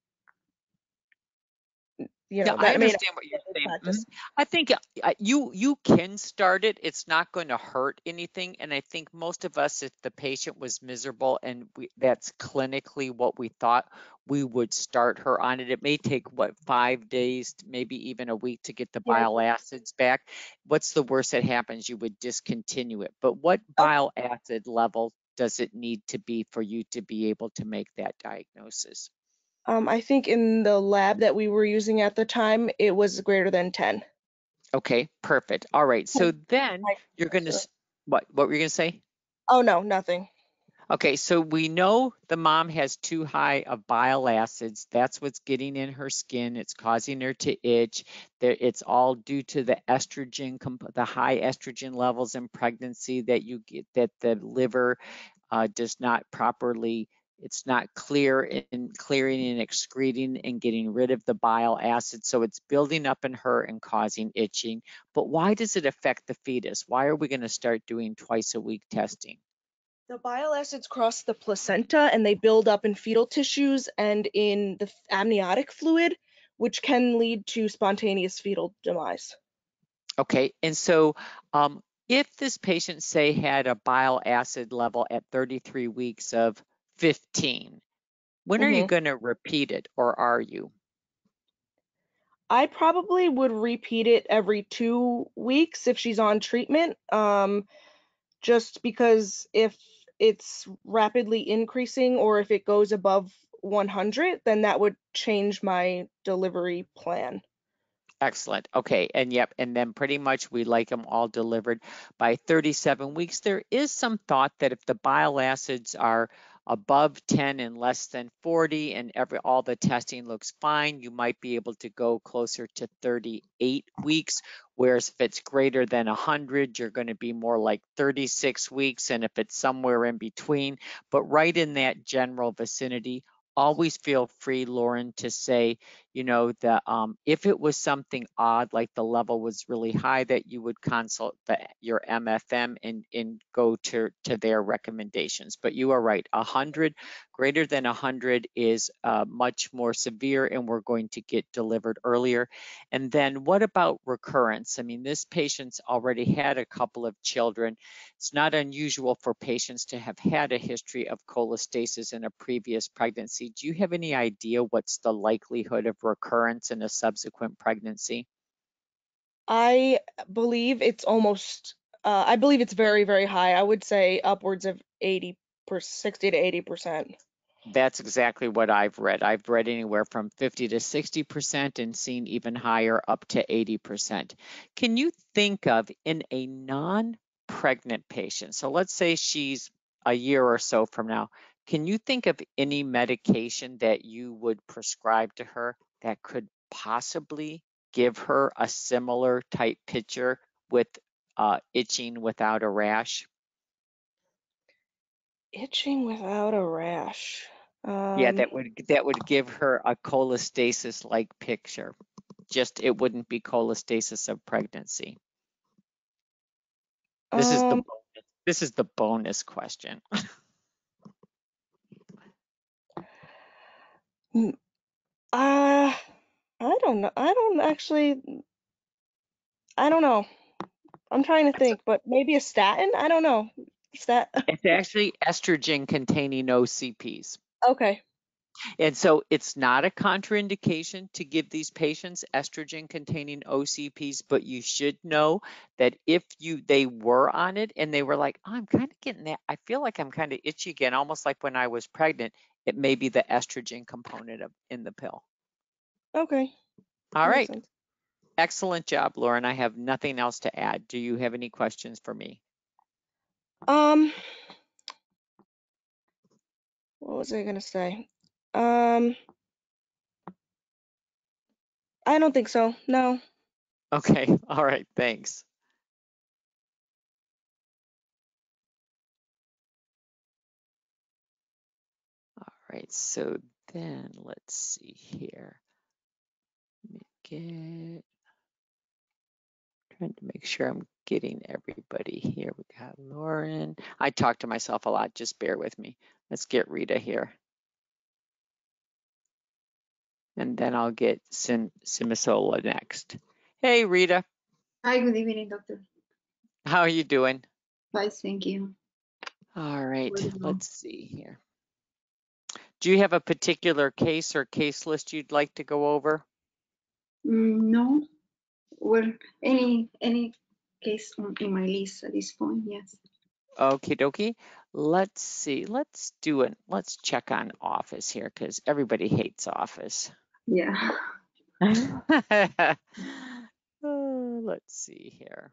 you know, yeah, I that may not understand what you're saying. Mhm. I think uh, you you can start it. It's not going to hurt anything, and I think most of us, if the patient was miserable and we, that's clinically what we thought, we would start her on it. It may take what five days, maybe even a week to get the Yeah. bile acids back. What's the worst that happens? You would discontinue it. But what Oh. bile acid level does it need to be for you to be able to make that diagnosis? Um, I think in the lab that we were using at the time, it was greater than 10. Okay, perfect. All right. So then you're going to what what were you going to say? Oh, no, nothing. Okay, so we know the mom has too high of bile acids. That's what's getting in her skin. It's causing her to itch. It's all due to the estrogen, the high estrogen levels in pregnancy that you get, that the liver uh, does not properly. It's not clear in clearing and excreting and getting rid of the bile acid. So it's building up in her and causing itching. But why does it affect the fetus? Why are we going to start doing twice a week testing? The bile acids cross the placenta and they build up in fetal tissues and in the amniotic fluid, which can lead to spontaneous fetal demise. Okay, and so um, if this patient, say, had a bile acid level at 33 weeks of 15, when are you Mhm. going to repeat it, or are you? I probably would repeat it every two weeks if she's on treatment, um, just because if it's rapidly increasing or if it goes above 100, then that would change my delivery plan. Excellent. Okay, and yep, and then pretty much we like them all delivered by 37 weeks. There is some thought that if the bile acids are above 10 and less than 40 and every all the testing looks fine, you might be able to go closer to 38 weeks. Whereas if it's greater than 100, you're going to be more like 36 weeks. And if it's somewhere in between, but right in that general vicinity, always feel free, Lauren, to say, you know, that um, if it was something odd, like the level was really high, that you would consult the, your MFM and, and go to, to their recommendations. But you are right, 100, greater than 100 is uh, much more severe and we're going to get delivered earlier. And then what about recurrence? I mean, this patient's already had a couple of children. It's not unusual for patients to have had a history of cholestasis in a previous pregnancy. Do you have any idea what's the likelihood of recurrence in a subsequent pregnancy? I believe it's almost, uh, I believe it's very, very high. I would say upwards of 80 per 60 to 80%. That's exactly what I've read. I've read anywhere from 50 to 60% and seen even higher up to 80%. Can you think of in a non pregnant patient? So let's say she's a year or so from now. Can you think of any medication that you would prescribe to her that could possibly give her a similar type picture with uh, itching without a rash? Itching without a rash. Um, Yeah, that would that would give her a cholestasis-like picture. Just it wouldn't be cholestasis of pregnancy. This is the um, bonus, this is the bonus question. Uh, I don't know. I don't actually. I don't know. I'm trying to think, but maybe a statin. I don't know. Stat. It's actually estrogen containing OCPs. Okay. And so it's not a contraindication to give these patients estrogen containing OCPs, but you should know that if you they were on it and they were like, oh, I'm kind of getting that, I feel like I'm kind of itchy again, almost like when I was pregnant, it may be the estrogen component of in the pill. Okay. All right. Excellent job, Lauren. I have nothing else to add. Do you have any questions for me? Um. What was I gonna say? Um. I don't think so. No. Okay. All right. Thanks. Right. So then let's see here. Let me get trying to make sure I'm getting everybody here. We got Lauren. I talk to myself a lot. Just bear with me. Let's get Rita here. And then I'll get Sim Simisola next. Hey, Rita. Hi, good evening, doctor. How are you doing? Fine, thank you. All right, Where to go? let's see here. Do you have a particular case or case list you'd like to go over? Mm, no, well, any any case on in my list at this point, yes. Okay, dokie. Let's see. Let's do it. Let's check on Office here because everybody hates Office. Yeah. Oh, let's see here.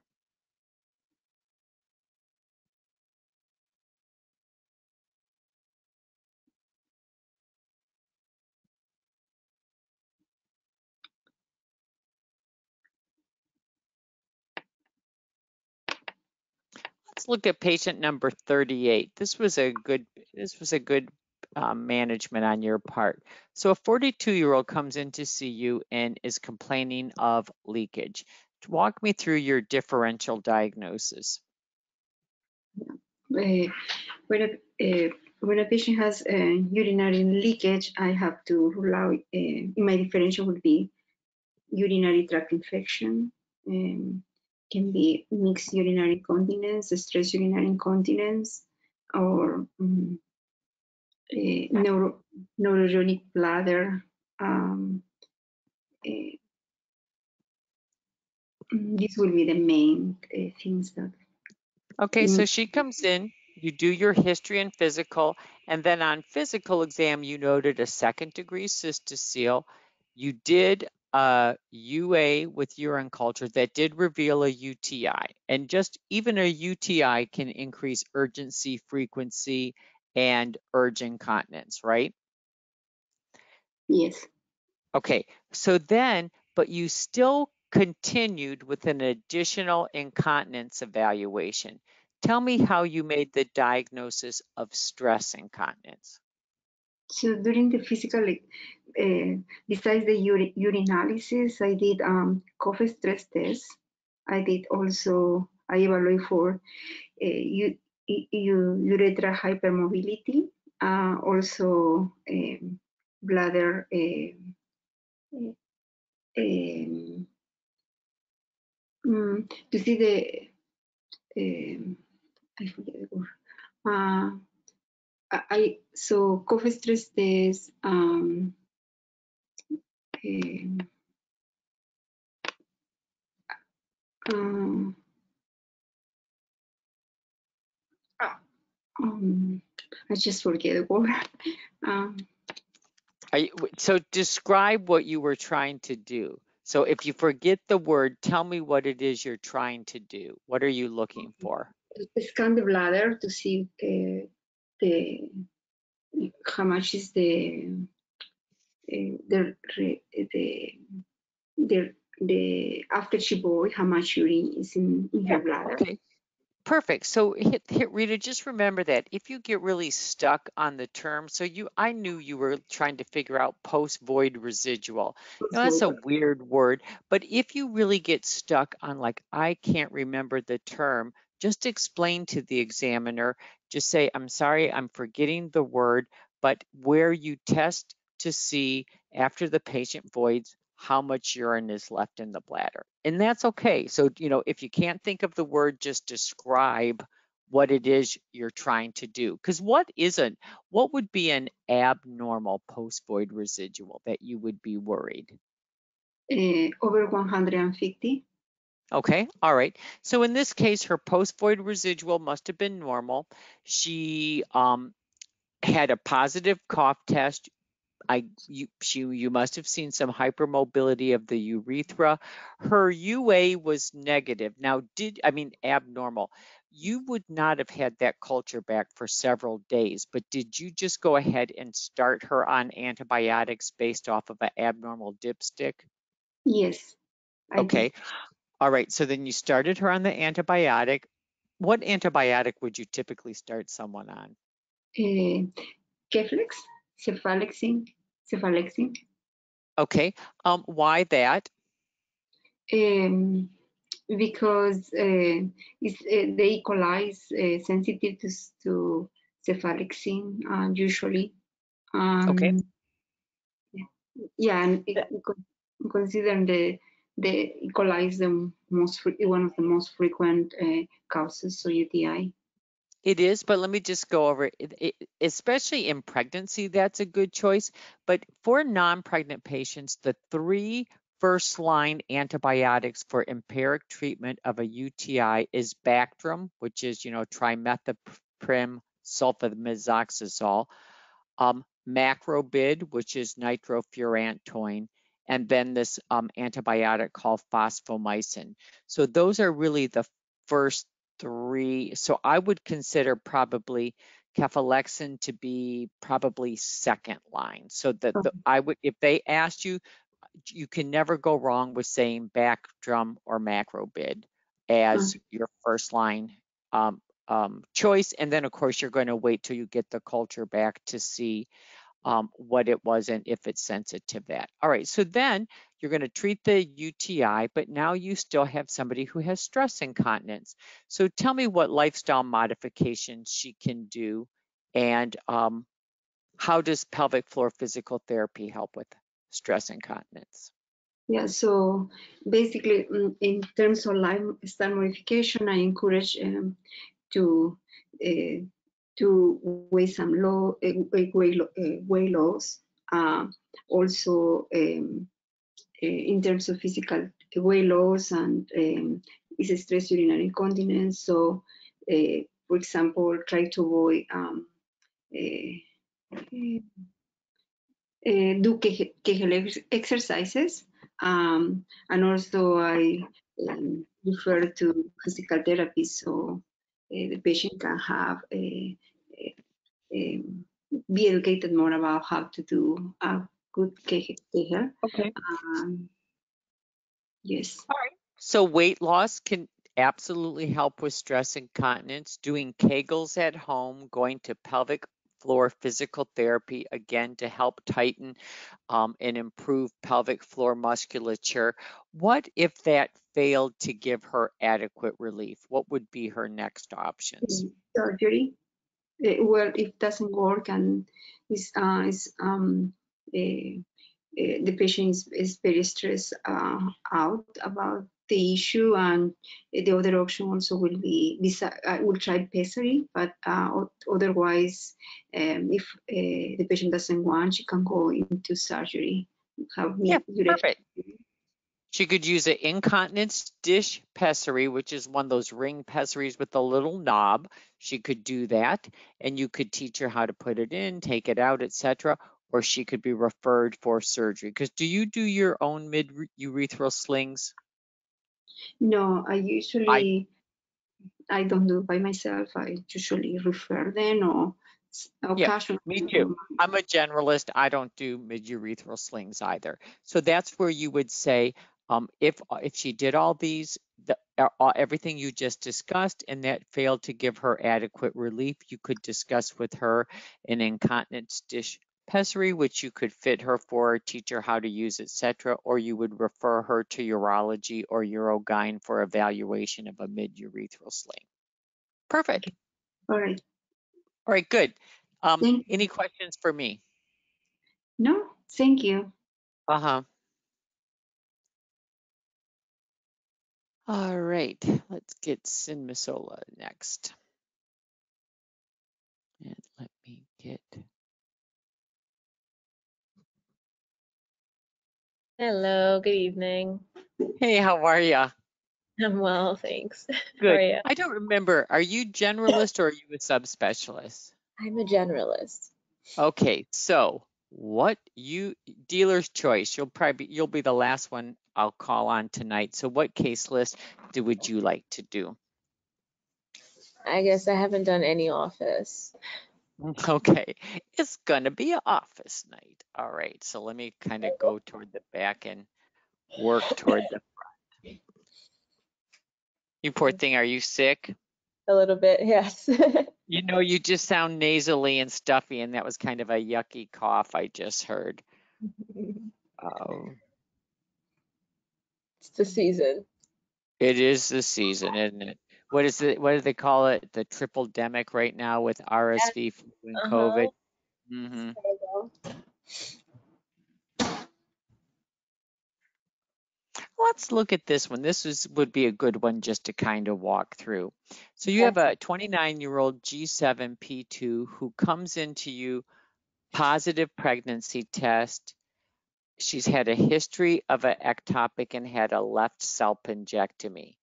Let's look at patient number 38. This was a good, this was a good um, management on your part. So a 42 year old comes in to see you and is complaining of leakage. Walk me through your differential diagnosis. Uh, when a uh, when a patient has uh, urinary leakage, I have to rule out. Uh, my differential would be urinary tract infection. Um, can be mixed urinary incontinence, stress urinary incontinence, or um, uh, neuro, neurogenic bladder. Um, uh, this will be the main uh, things that Okay, so she comes in, you do your history and physical, and then on physical exam, you noted a second degree cystocele. You did Uh, a UA with urine culture that did reveal a UTI. And just even a UTI can increase urgency, frequency, and urge incontinence, right? yes. Okay, so then, but you still continued with an additional incontinence evaluation. Tell me how you made the diagnosis of stress incontinence. So during the physical, uh, besides the uri- urinalysis, I did um, cough stress test. I did also, I evaluate for uh, u- u- u- urethra hypermobility, uh, also um, bladder, um, to see the, I forget the word. So stress test, um, um, um, um, I just forget the word. Um, you, so describe what you were trying to do. So if you forget the word, tell me what it is you're trying to do. What are you looking for? scan the bladder to see uh, the how much is the the the the the after she boy how much urine is in, in her bladder. Okay. Perfect. So hit, hit Rita, just remember that if you get really stuck on the term, so you I knew you were trying to figure out post void residual. Know, that's a weird word, but if you really get stuck on like I can't remember the term, just explain to the examiner, just say, I'm sorry, I'm forgetting the word, but where you test to see after the patient voids how much urine is left in the bladder. And that's okay. So, you know, if you can't think of the word, just describe what it is you're trying to do. Because what isn't, what would be an abnormal post void residual that you would be worried? Uh, over 150. Okay, all right. So in this case, her post void residual must have been normal. She um, had a positive cough test. I you she you must have seen some hypermobility of the urethra. Her UA was negative. Now, did I mean abnormal? You would not have had that culture back for several days, but did you just go ahead and start her on antibiotics based off of an abnormal dipstick? Yes. I did. Okay. All right. So then you started her on the antibiotic. What antibiotic would you typically start someone on? Uh, Keflex, Cephalexin, Cephalexin. Okay. Um, why that? Um, because uh, it's, uh, the E. coli is uh, sensitive to, to cephalexin uh, usually. Um, Yeah, yeah, and it, con- considering the the E. coli is the most one of the most frequent uh, causes of UTI. It is, but let me just go over it. It- it- Especially in pregnancy, that's a good choice. But for non-pregnant patients, the three first line antibiotics for empiric treatment of a UTI is Bactrim, which is, you know, trimethoprim sulfamethoxazole, um, Macrobid, which is nitrofurantoin, and then this um, antibiotic called fosfomycin. So those are really the first three. So I would consider probably cefalexin to be probably second line. So that the, I would, if they asked you, you can never go wrong with saying Bactrim or Macrobid as your first line um, um, choice. And then of course you're going to wait till you get the culture back to see um, what it was and if it's sensitive to that. All right, so then you're going to treat the UTI, but now you still have somebody who has stress incontinence. So tell me what lifestyle modifications she can do and um, how does pelvic floor physical therapy help with stress incontinence? Yeah, so basically, mm, in terms of lifestyle modification, I encourage um, to uh, to weigh some low uh, weight lo- uh, weight loss. Uh, also, um, in terms of physical weight loss and um, is stress urinary incontinence. So, for example, try to avoid um, do Kegel Kegel ex- exercises. Um, and also I um, refer to physical therapy so the patient can have a, a- um, be educated more about how to do a good Kegel. Kegel. Okay. Um, yes. So weight loss can absolutely help with stress incontinence. Doing Kegels at home, going to pelvic floor physical therapy again to help tighten um, and improve pelvic floor musculature. What if that failed to give her adequate relief? What would be her next options? surgery. Uh, well, it doesn't work and uh, um, uh, the patient is, is very stressed uh, out about the issue, and the other option also will be I will try pessary, but uh, otherwise, um, if uh, the patient doesn't want, she can go into surgery. Have Yeah, perfect. She could use an incontinence dish pessary, which is one of those ring pessaries with a little knob. She could do that, and you could teach her how to put it in, take it out, etc. Or she could be referred for surgery. Because do you do your own mid urethral slings? No, I usually I, don't do it by myself. I usually refer them or occasionally. me too. I'm a generalist. I don't do mid urethral slings either. So that's where you would say, um, if if she did all these, the, uh, uh, everything you just discussed, and that failed to give her adequate relief, you could discuss with her an incontinence dish pessary, which you could fit her for, teach her how to use, etc. Or you would refer her to urology or urogyn for evaluation of a mid urethral sling. Perfect. All right. All right, good. Um, any questions for me? No, thank you. Uh-huh. All right, let's get Simisola next. And let me get, Hello, good evening. hey, how are ya? I'm well, thanks. How are Good. you? I don't remember, are you generalist or are you a subspecialist? I'm a generalist. Okay, so what you, dealer's choice, you'll probably, you'll be the last one I'll call on tonight. So what case list do, would you like to do? I guess I haven't done any office. Okay, it's gonna be an office night. All right, so let me kind of go toward the back and work toward the front. You poor mm. thing, are you sick? A little bit, yes. You know, you just sound nasally and stuffy, and that was kind of a yucky cough I just heard. Oh, It's the season. it is the season, isn't it? What is it? What do they call it? The triple demic right now with RSV, flu, and Uh-huh. COVID. hmm Let's look at this one. This is, would be a good one just to kind of walk through. So you have a 29-year-old G7P2 who comes into you positive pregnancy test. She's had a history of an ectopic and had a left salpingectomy.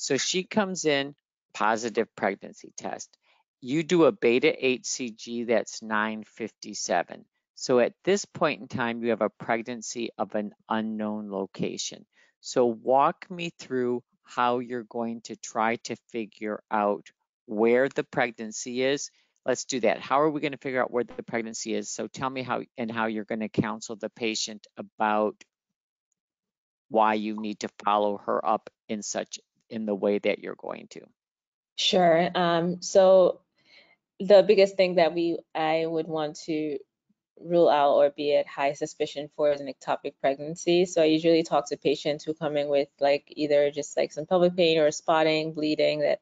So she comes in positive pregnancy test. You do a beta HCG that's 957. So at this point in time, you have a pregnancy of an unknown location. So walk me through how you're going to try to figure out where the pregnancy is. Let's do that. How are we going to figure out where the pregnancy is? So tell me how and how you're going to counsel the patient about why you need to follow her up in such in the way that you're going to. Sure. Um, so the biggest thing that we I would want to rule out or be at high suspicion for is an ectopic pregnancy. So I usually talk to patients who come in with like either just like some pelvic pain or spotting, bleeding that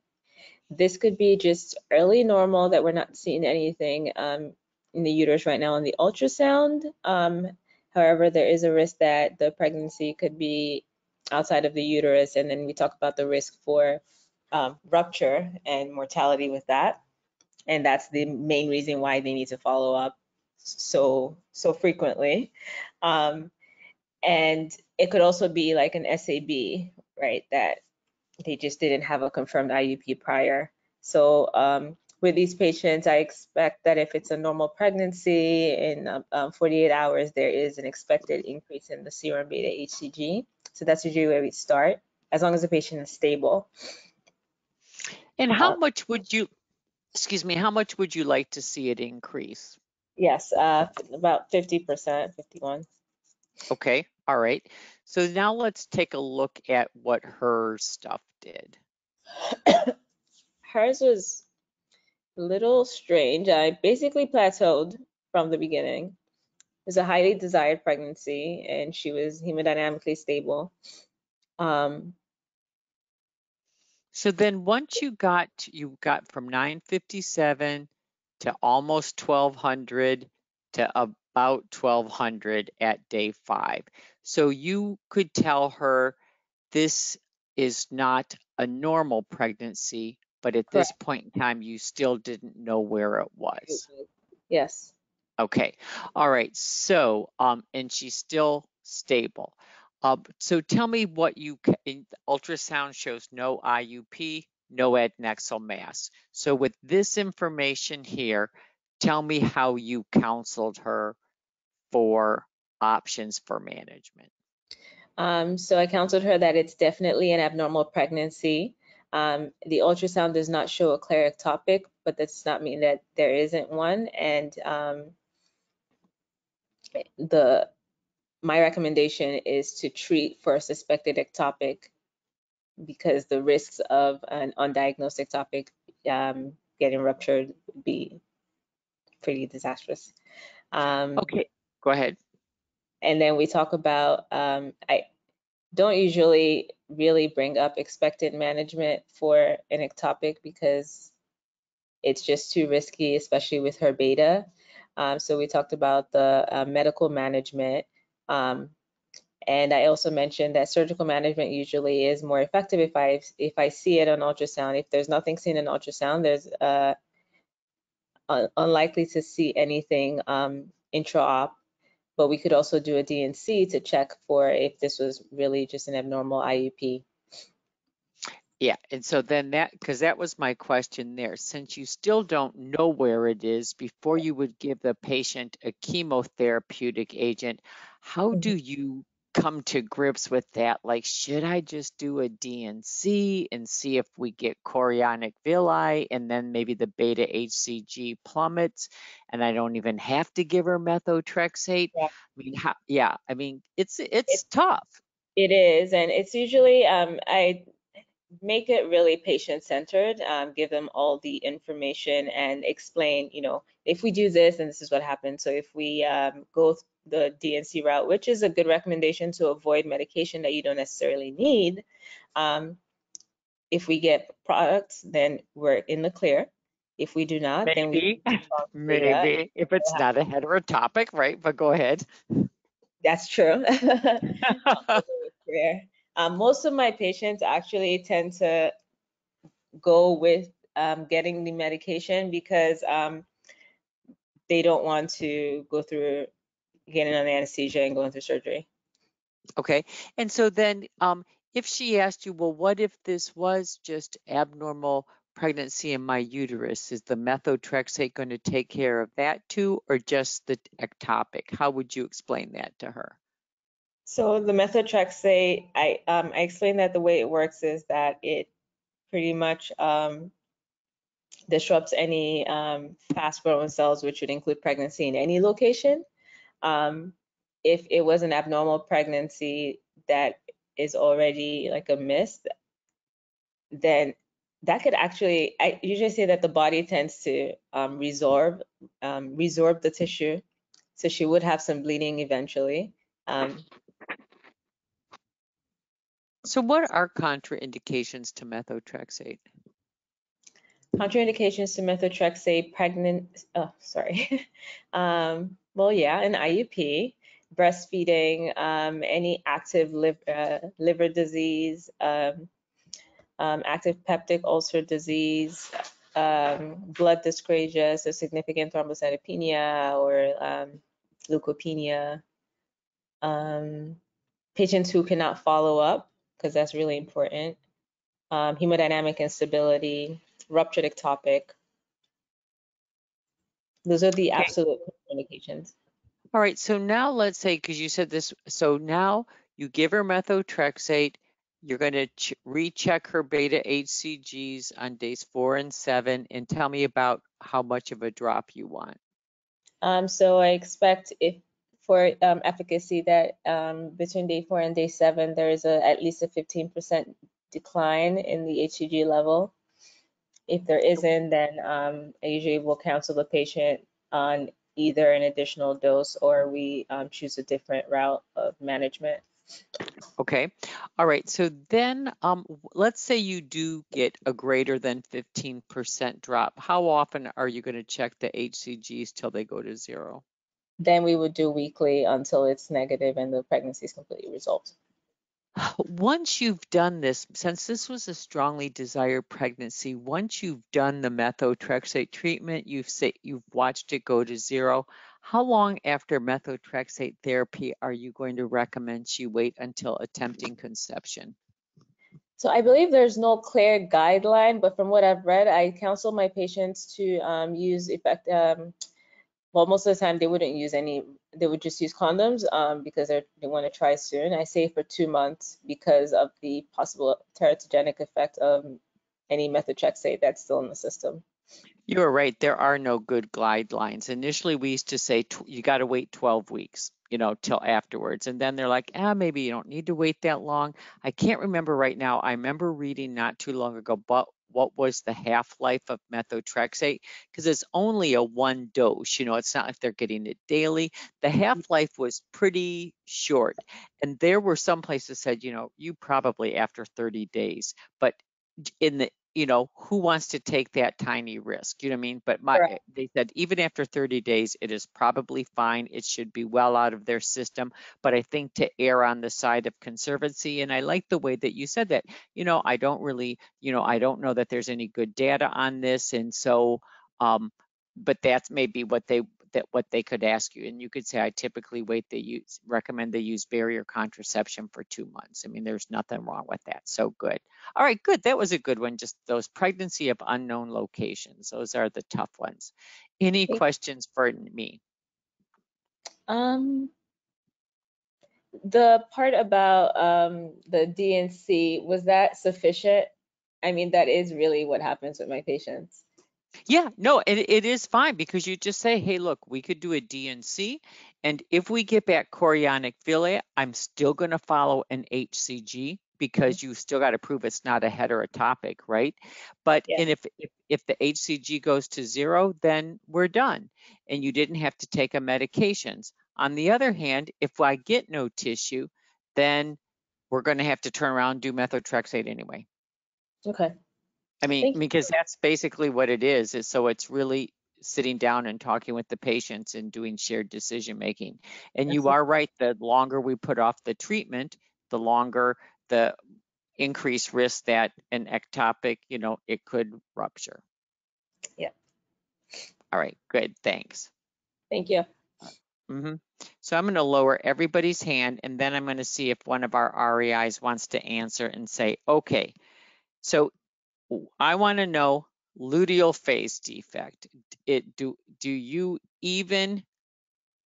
this could be just early normal that we're not seeing anything um, in the uterus right now on the ultrasound. Um, however, there is a risk that the pregnancy could be outside of the uterus, and then we talk about the risk for um, rupture and mortality with that. And that's the main reason why they need to follow up so so frequently. Um, and it could also be like an SAB, right? That they just didn't have a confirmed IUP prior. So um, with these patients, I expect that if it's a normal pregnancy in um, 48 hours, there is an expected increase in the serum beta HCG. So that's usually where we start, as long as the patient is stable. And how Uh, much would you, excuse me, how much would you like to see it increase? Yes, uh, about 50%, 51. Okay, all right. So now let's take a look at what her stuff did. Hers was a little strange. I basically plateaued from the beginning. Was a highly desired pregnancy, and she was hemodynamically stable. Um, So then once you got, you got from 957 to almost 1200 to about 1200 at day five. So you could tell her this is not a normal pregnancy, but at this point in time, you still didn't know where it was. yes. Okay, all right, so, um, and she's still stable. Um, so tell me what you, in- ultrasound shows no IUP, no adnexal mass. So with this information here, tell me how you counseled her for options for management. Um, so I counseled her that it's definitely an abnormal pregnancy. Um, the ultrasound does not show a clear ectopic, but does not mean that there isn't one. And um, the my recommendation is to treat for a suspected ectopic because the risks of an undiagnosed ectopic um, getting ruptured would be pretty disastrous. Um, Okay, go ahead. and then we talk about um, I don't usually really bring up expected management for an ectopic because it's just too risky, especially with her beta. Um, so we talked about the uh, medical management. Um, and I also mentioned that surgical management usually is more effective if I if I see it on ultrasound. If there's nothing seen in ultrasound, there's uh, un unlikely to see anything um, intra-op. But we could also do a D&C to check for if this was really just an abnormal IUP. Yeah, and so then that, because that was my question there, since you still don't know where it is before you would give the patient a chemotherapeutic agent, how do Mm-hmm. you come to grips with that? Like, should I just do a D&C and see if we get chorionic villi and then maybe the beta HCG plummets and I don't even have to give her methotrexate? Yeah. I mean, how, yeah, I mean, it's it's It- tough. It is, and it's usually um, I make it really patient centered, um, give them all the information and explain, you know, if we do this, and this is what happens. So if we um, go th- the D&C route, which is a good recommendation to avoid medication that you don't necessarily need, um, if we get products, then we're in the clear. If we do not, then we Maybe, maybe if it's not a heterotopic, right? But go ahead. that's true. Um, most of my patients actually tend to go with um, getting the medication because um, they don't want to go through getting an anesthesia and going through surgery. Okay, and so then, um, if she asked you, well, what if this was just abnormal pregnancy in my uterus? Is the methotrexate going to take care of that too, or just the ectopic? How would you explain that to her? So the methotrexate, I um, I explained that the way it works is that it pretty much um, disrupts any um, fast growing cells, which would include pregnancy in any location. Um, if it was an abnormal pregnancy that is already like a miss, then that could actually, I usually say that the body tends to um, resorb, um, resorb the tissue. So she would have some bleeding eventually. Um, So, what are contraindications to methotrexate? contraindications to methotrexate, pregnant, oh, sorry. um, well, yeah, an IUP, breastfeeding, um, any active liv- uh, liver disease, um, um, active peptic ulcer disease, um, blood dyscrasia, so significant thrombocytopenia or um, leukopenia. Patients who cannot follow up, because that's really important. Um, hemodynamic instability, ruptured ectopic. Those are the Okay. absolute indications. All right, so now let's say, because you said this, so now you give her methotrexate, you're going to ch- recheck her beta HCGs on days four and seven, and tell me about how much of a drop you want. Um, so I expect if for um, efficacy that um, between day four and day seven, there is a, at least a 15% decline in the HCG level. If there isn't, then um, I usually will counsel the patient on either an additional dose or we um, choose a different route of management. Okay, all right, so then um, let's say you do get a greater than 15% drop. How often are you going to check the HCGs till they go to zero? Then we would do weekly until it's negative and the pregnancy is completely resolved. Once you've done this, since this was a strongly desired pregnancy, once you've done the methotrexate treatment, you've say, you've watched it go to zero. How long after methotrexate therapy are you going to recommend she wait until attempting conception? So I believe there's no clear guideline, but from what I've read, I counsel my patients to um, use effect. Um, well, most of the time they wouldn't use any. They would just use condoms um, because they want to try soon. I say for two months because of the possible teratogenic effect of any methotrexate that's still in the system. You are right. There are no good guidelines. Initially, we used to say you got to wait 12 weeks, you know, till afterwards. And then they're like, ah, maybe you don't need to wait that long. I can't remember right now. I remember reading not too long ago, but what was the half-life of methotrexate? Because it's only a one dose, you know, it's not like they're getting it daily. The mm-hmm. half-life was pretty short. And there were some places said, you know, you probably after 30 days, but in the you know, who wants to take that tiny risk? You know what I mean? But my, Correct. they said even after 30 days, it is probably fine. It should be well out of their system. But I think to err on the side of conservancy, and I like the way that you said that, you know, I don't really, you know, I don't know that there's any good data on this. And so, um, but that's maybe what they that what they could ask you and you could say i typically wait they use recommend they use barrier contraception for two months. I mean there's nothing wrong with that. So good. All right good. That was a good one. Just those pregnancy of unknown locations. Those are the tough ones. Any Okay. questions for me? Um, the part about um, the D&C, was that sufficient? I mean, that is really what happens with my patients. Yeah, no, it, it is fine because you just say, hey, look, we could do a D&C. And if we get back chorionic villi, I'm still going to follow an HCG because you still got to prove it's not a heterotopic, right? But Yeah. and if, if if the HCG goes to zero, then we're done, and you didn't have to take a medications. On the other hand, if I get no tissue, then we're going to have to turn around and do methotrexate anyway. Okay. I mean, Thank you. because that's basically what it is, is so it's really sitting down and talking with the patients and doing shared decision making. And you are right, the longer we put off the treatment, the longer the increased risk that an ectopic, you know, it could rupture. Yeah. All right, good, thanks. Thank you. hmm So I'm going to lower everybody's hand and then I'm going to see if one of our REIs wants to answer and say, okay, so I want to know luteal phase defect. It do do you even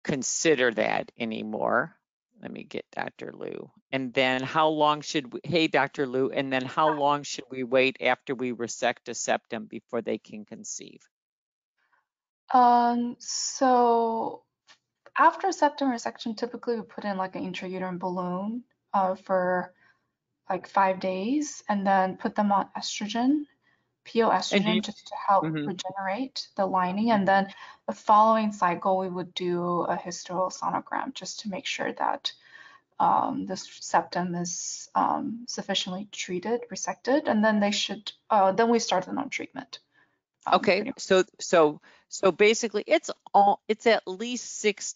consider that anymore? Let me get Dr. Lou. And then how long should we, hey, Dr. Lou, and then how long should we wait after we resect a septum before they can conceive? Um, so after septum resection, typically we put in like an intrauterine balloon uh, for like five days and then put them on estrogen, PO estrogen, you- just to help Mhm. regenerate the lining. And then the following cycle, we would do a hysterosonogram just to make sure that um, the septum is um, sufficiently treated, resected, and then they should, uh, then we start them on treatment. um, Okay, so so so basically it's all it's at least six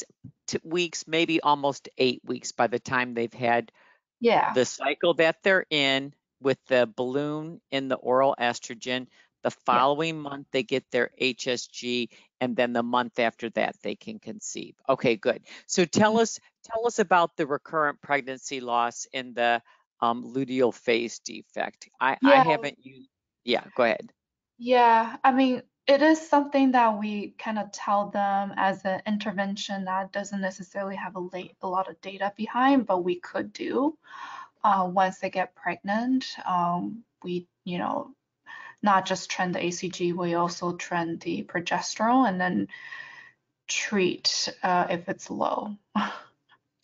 weeks, maybe almost eight weeks by the time they've had Yeah. the cycle that they're in with the balloon in the oral estrogen. The following month they get their HSG, and then the month after that they can conceive. Okay, good. So tell us tell us about the recurrent pregnancy loss in the um, luteal phase defect. I I haven't used. Yeah, go ahead. Yeah, I mean, it is something that we kind of tell them as an intervention that doesn't necessarily have a late, a lot of data behind, but we could do uh, once they get pregnant. Um, we, you know, not just trend the HCG, we also trend the progesterone and then treat uh, if it's low.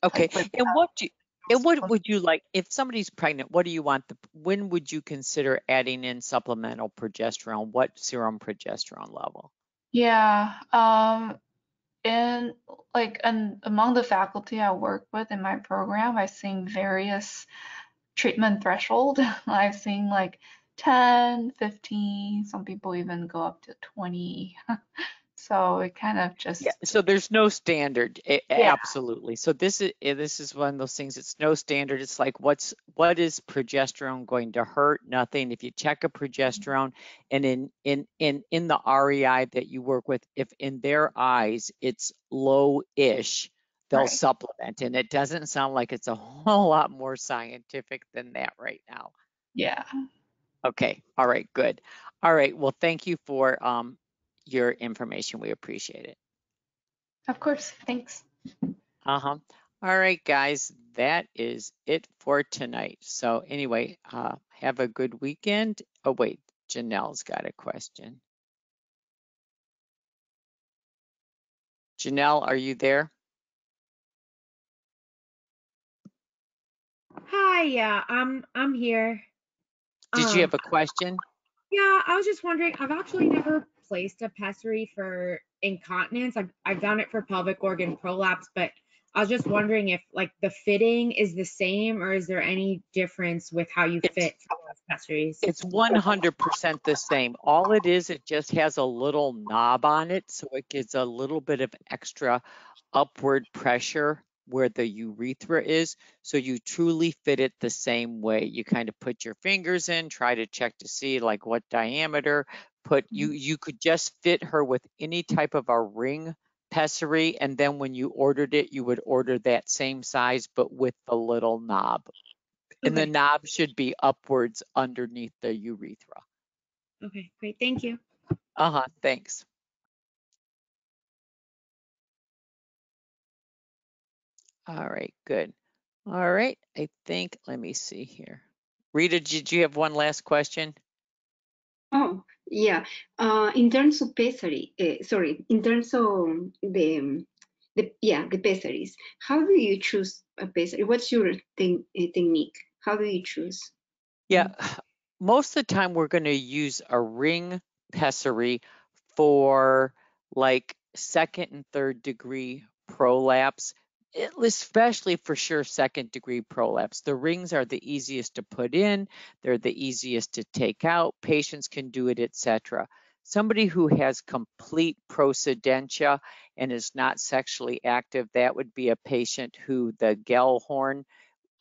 Okay, with and what do and what would you like if somebody's pregnant? What do you want? The, when would you consider adding in supplemental progesterone? What serum progesterone level? Yeah, um, and like and among the faculty I work with in my program, I've seen various treatment threshold. I've seen like 10, 15, some people even go up to 20. So it kind of just Yeah. So there's no standard. a- Yeah. Absolutely. So this is eh, this is one of those things. It's no standard. It's like what's what is progesterone going to hurt? Nothing. If you check a progesterone, and in in in in the REI that you work with, if in their eyes it's low-ish, they'll Right. supplement. And it doesn't sound like it's a whole lot more scientific than that right now. yeah. Okay. All right. Good. All right. Well, thank you for um your information. We appreciate it. Of course. Thanks. Uh-huh. All right, guys, that is it for tonight. So anyway, uh, have a good weekend. Oh, wait, Janelle's got a question. Janelle, are you there? Hi, yeah, I'm I'm here. Did Um, you have a question? Yeah, I was just wondering. I've actually never placed a pessary for incontinence. I've I've done it for pelvic organ prolapse, but I was just wondering if like the fitting is the same or is there any difference with how you It's- fit pessaries? It's 100% the same. All it is, it just has a little knob on it, so it gives a little bit of extra upward pressure where the urethra is. So you truly fit it the same way. You kind of put your fingers in, try to check to see like what diameter. Put you you could just fit her with any type of a ring pessary, and then when you ordered it, you would order that same size but with the little knob. And the knob should be upwards underneath the urethra. Okay, great. Thank you. Uh-huh, thanks. All right, good. All right, I think, let me see here. Rita, did you have one last question? Oh, yeah. Uh, in terms of pessary, uh, sorry, in terms of the, the yeah, the pessaries, how do you choose a pessary? What's your te- uh, technique? How do you choose? Yeah, most of the time we're going to use a ring pessary for like second and third degree prolapse, especially for sure second degree prolapse. The rings are the easiest to put in, they're the easiest to take out, patients can do it, etc. Somebody who has complete procidentia and is not sexually active, that would be a patient who the Gellhorn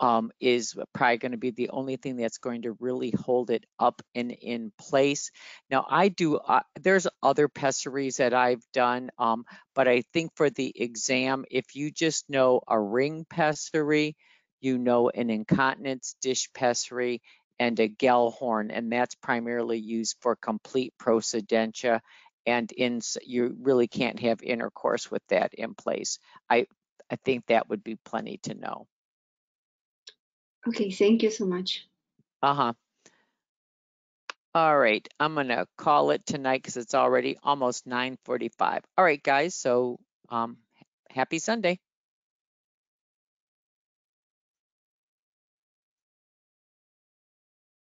um, is probably going to be the only thing that's going to really hold it up and in place. Now, I do, uh, there's other pessaries that I've done, um, but I think for the exam, if you just know a ring pessary, you know an incontinence dish pessary, and a Gellhorn, and that's primarily used for complete procidentia. And in you really can't have intercourse with that in place. I I think that would be plenty to know. Okay, thank you so much. Uh-huh. All right, I'm gonna call it tonight because it's already almost 9:45. All right, guys, so um happy Sunday.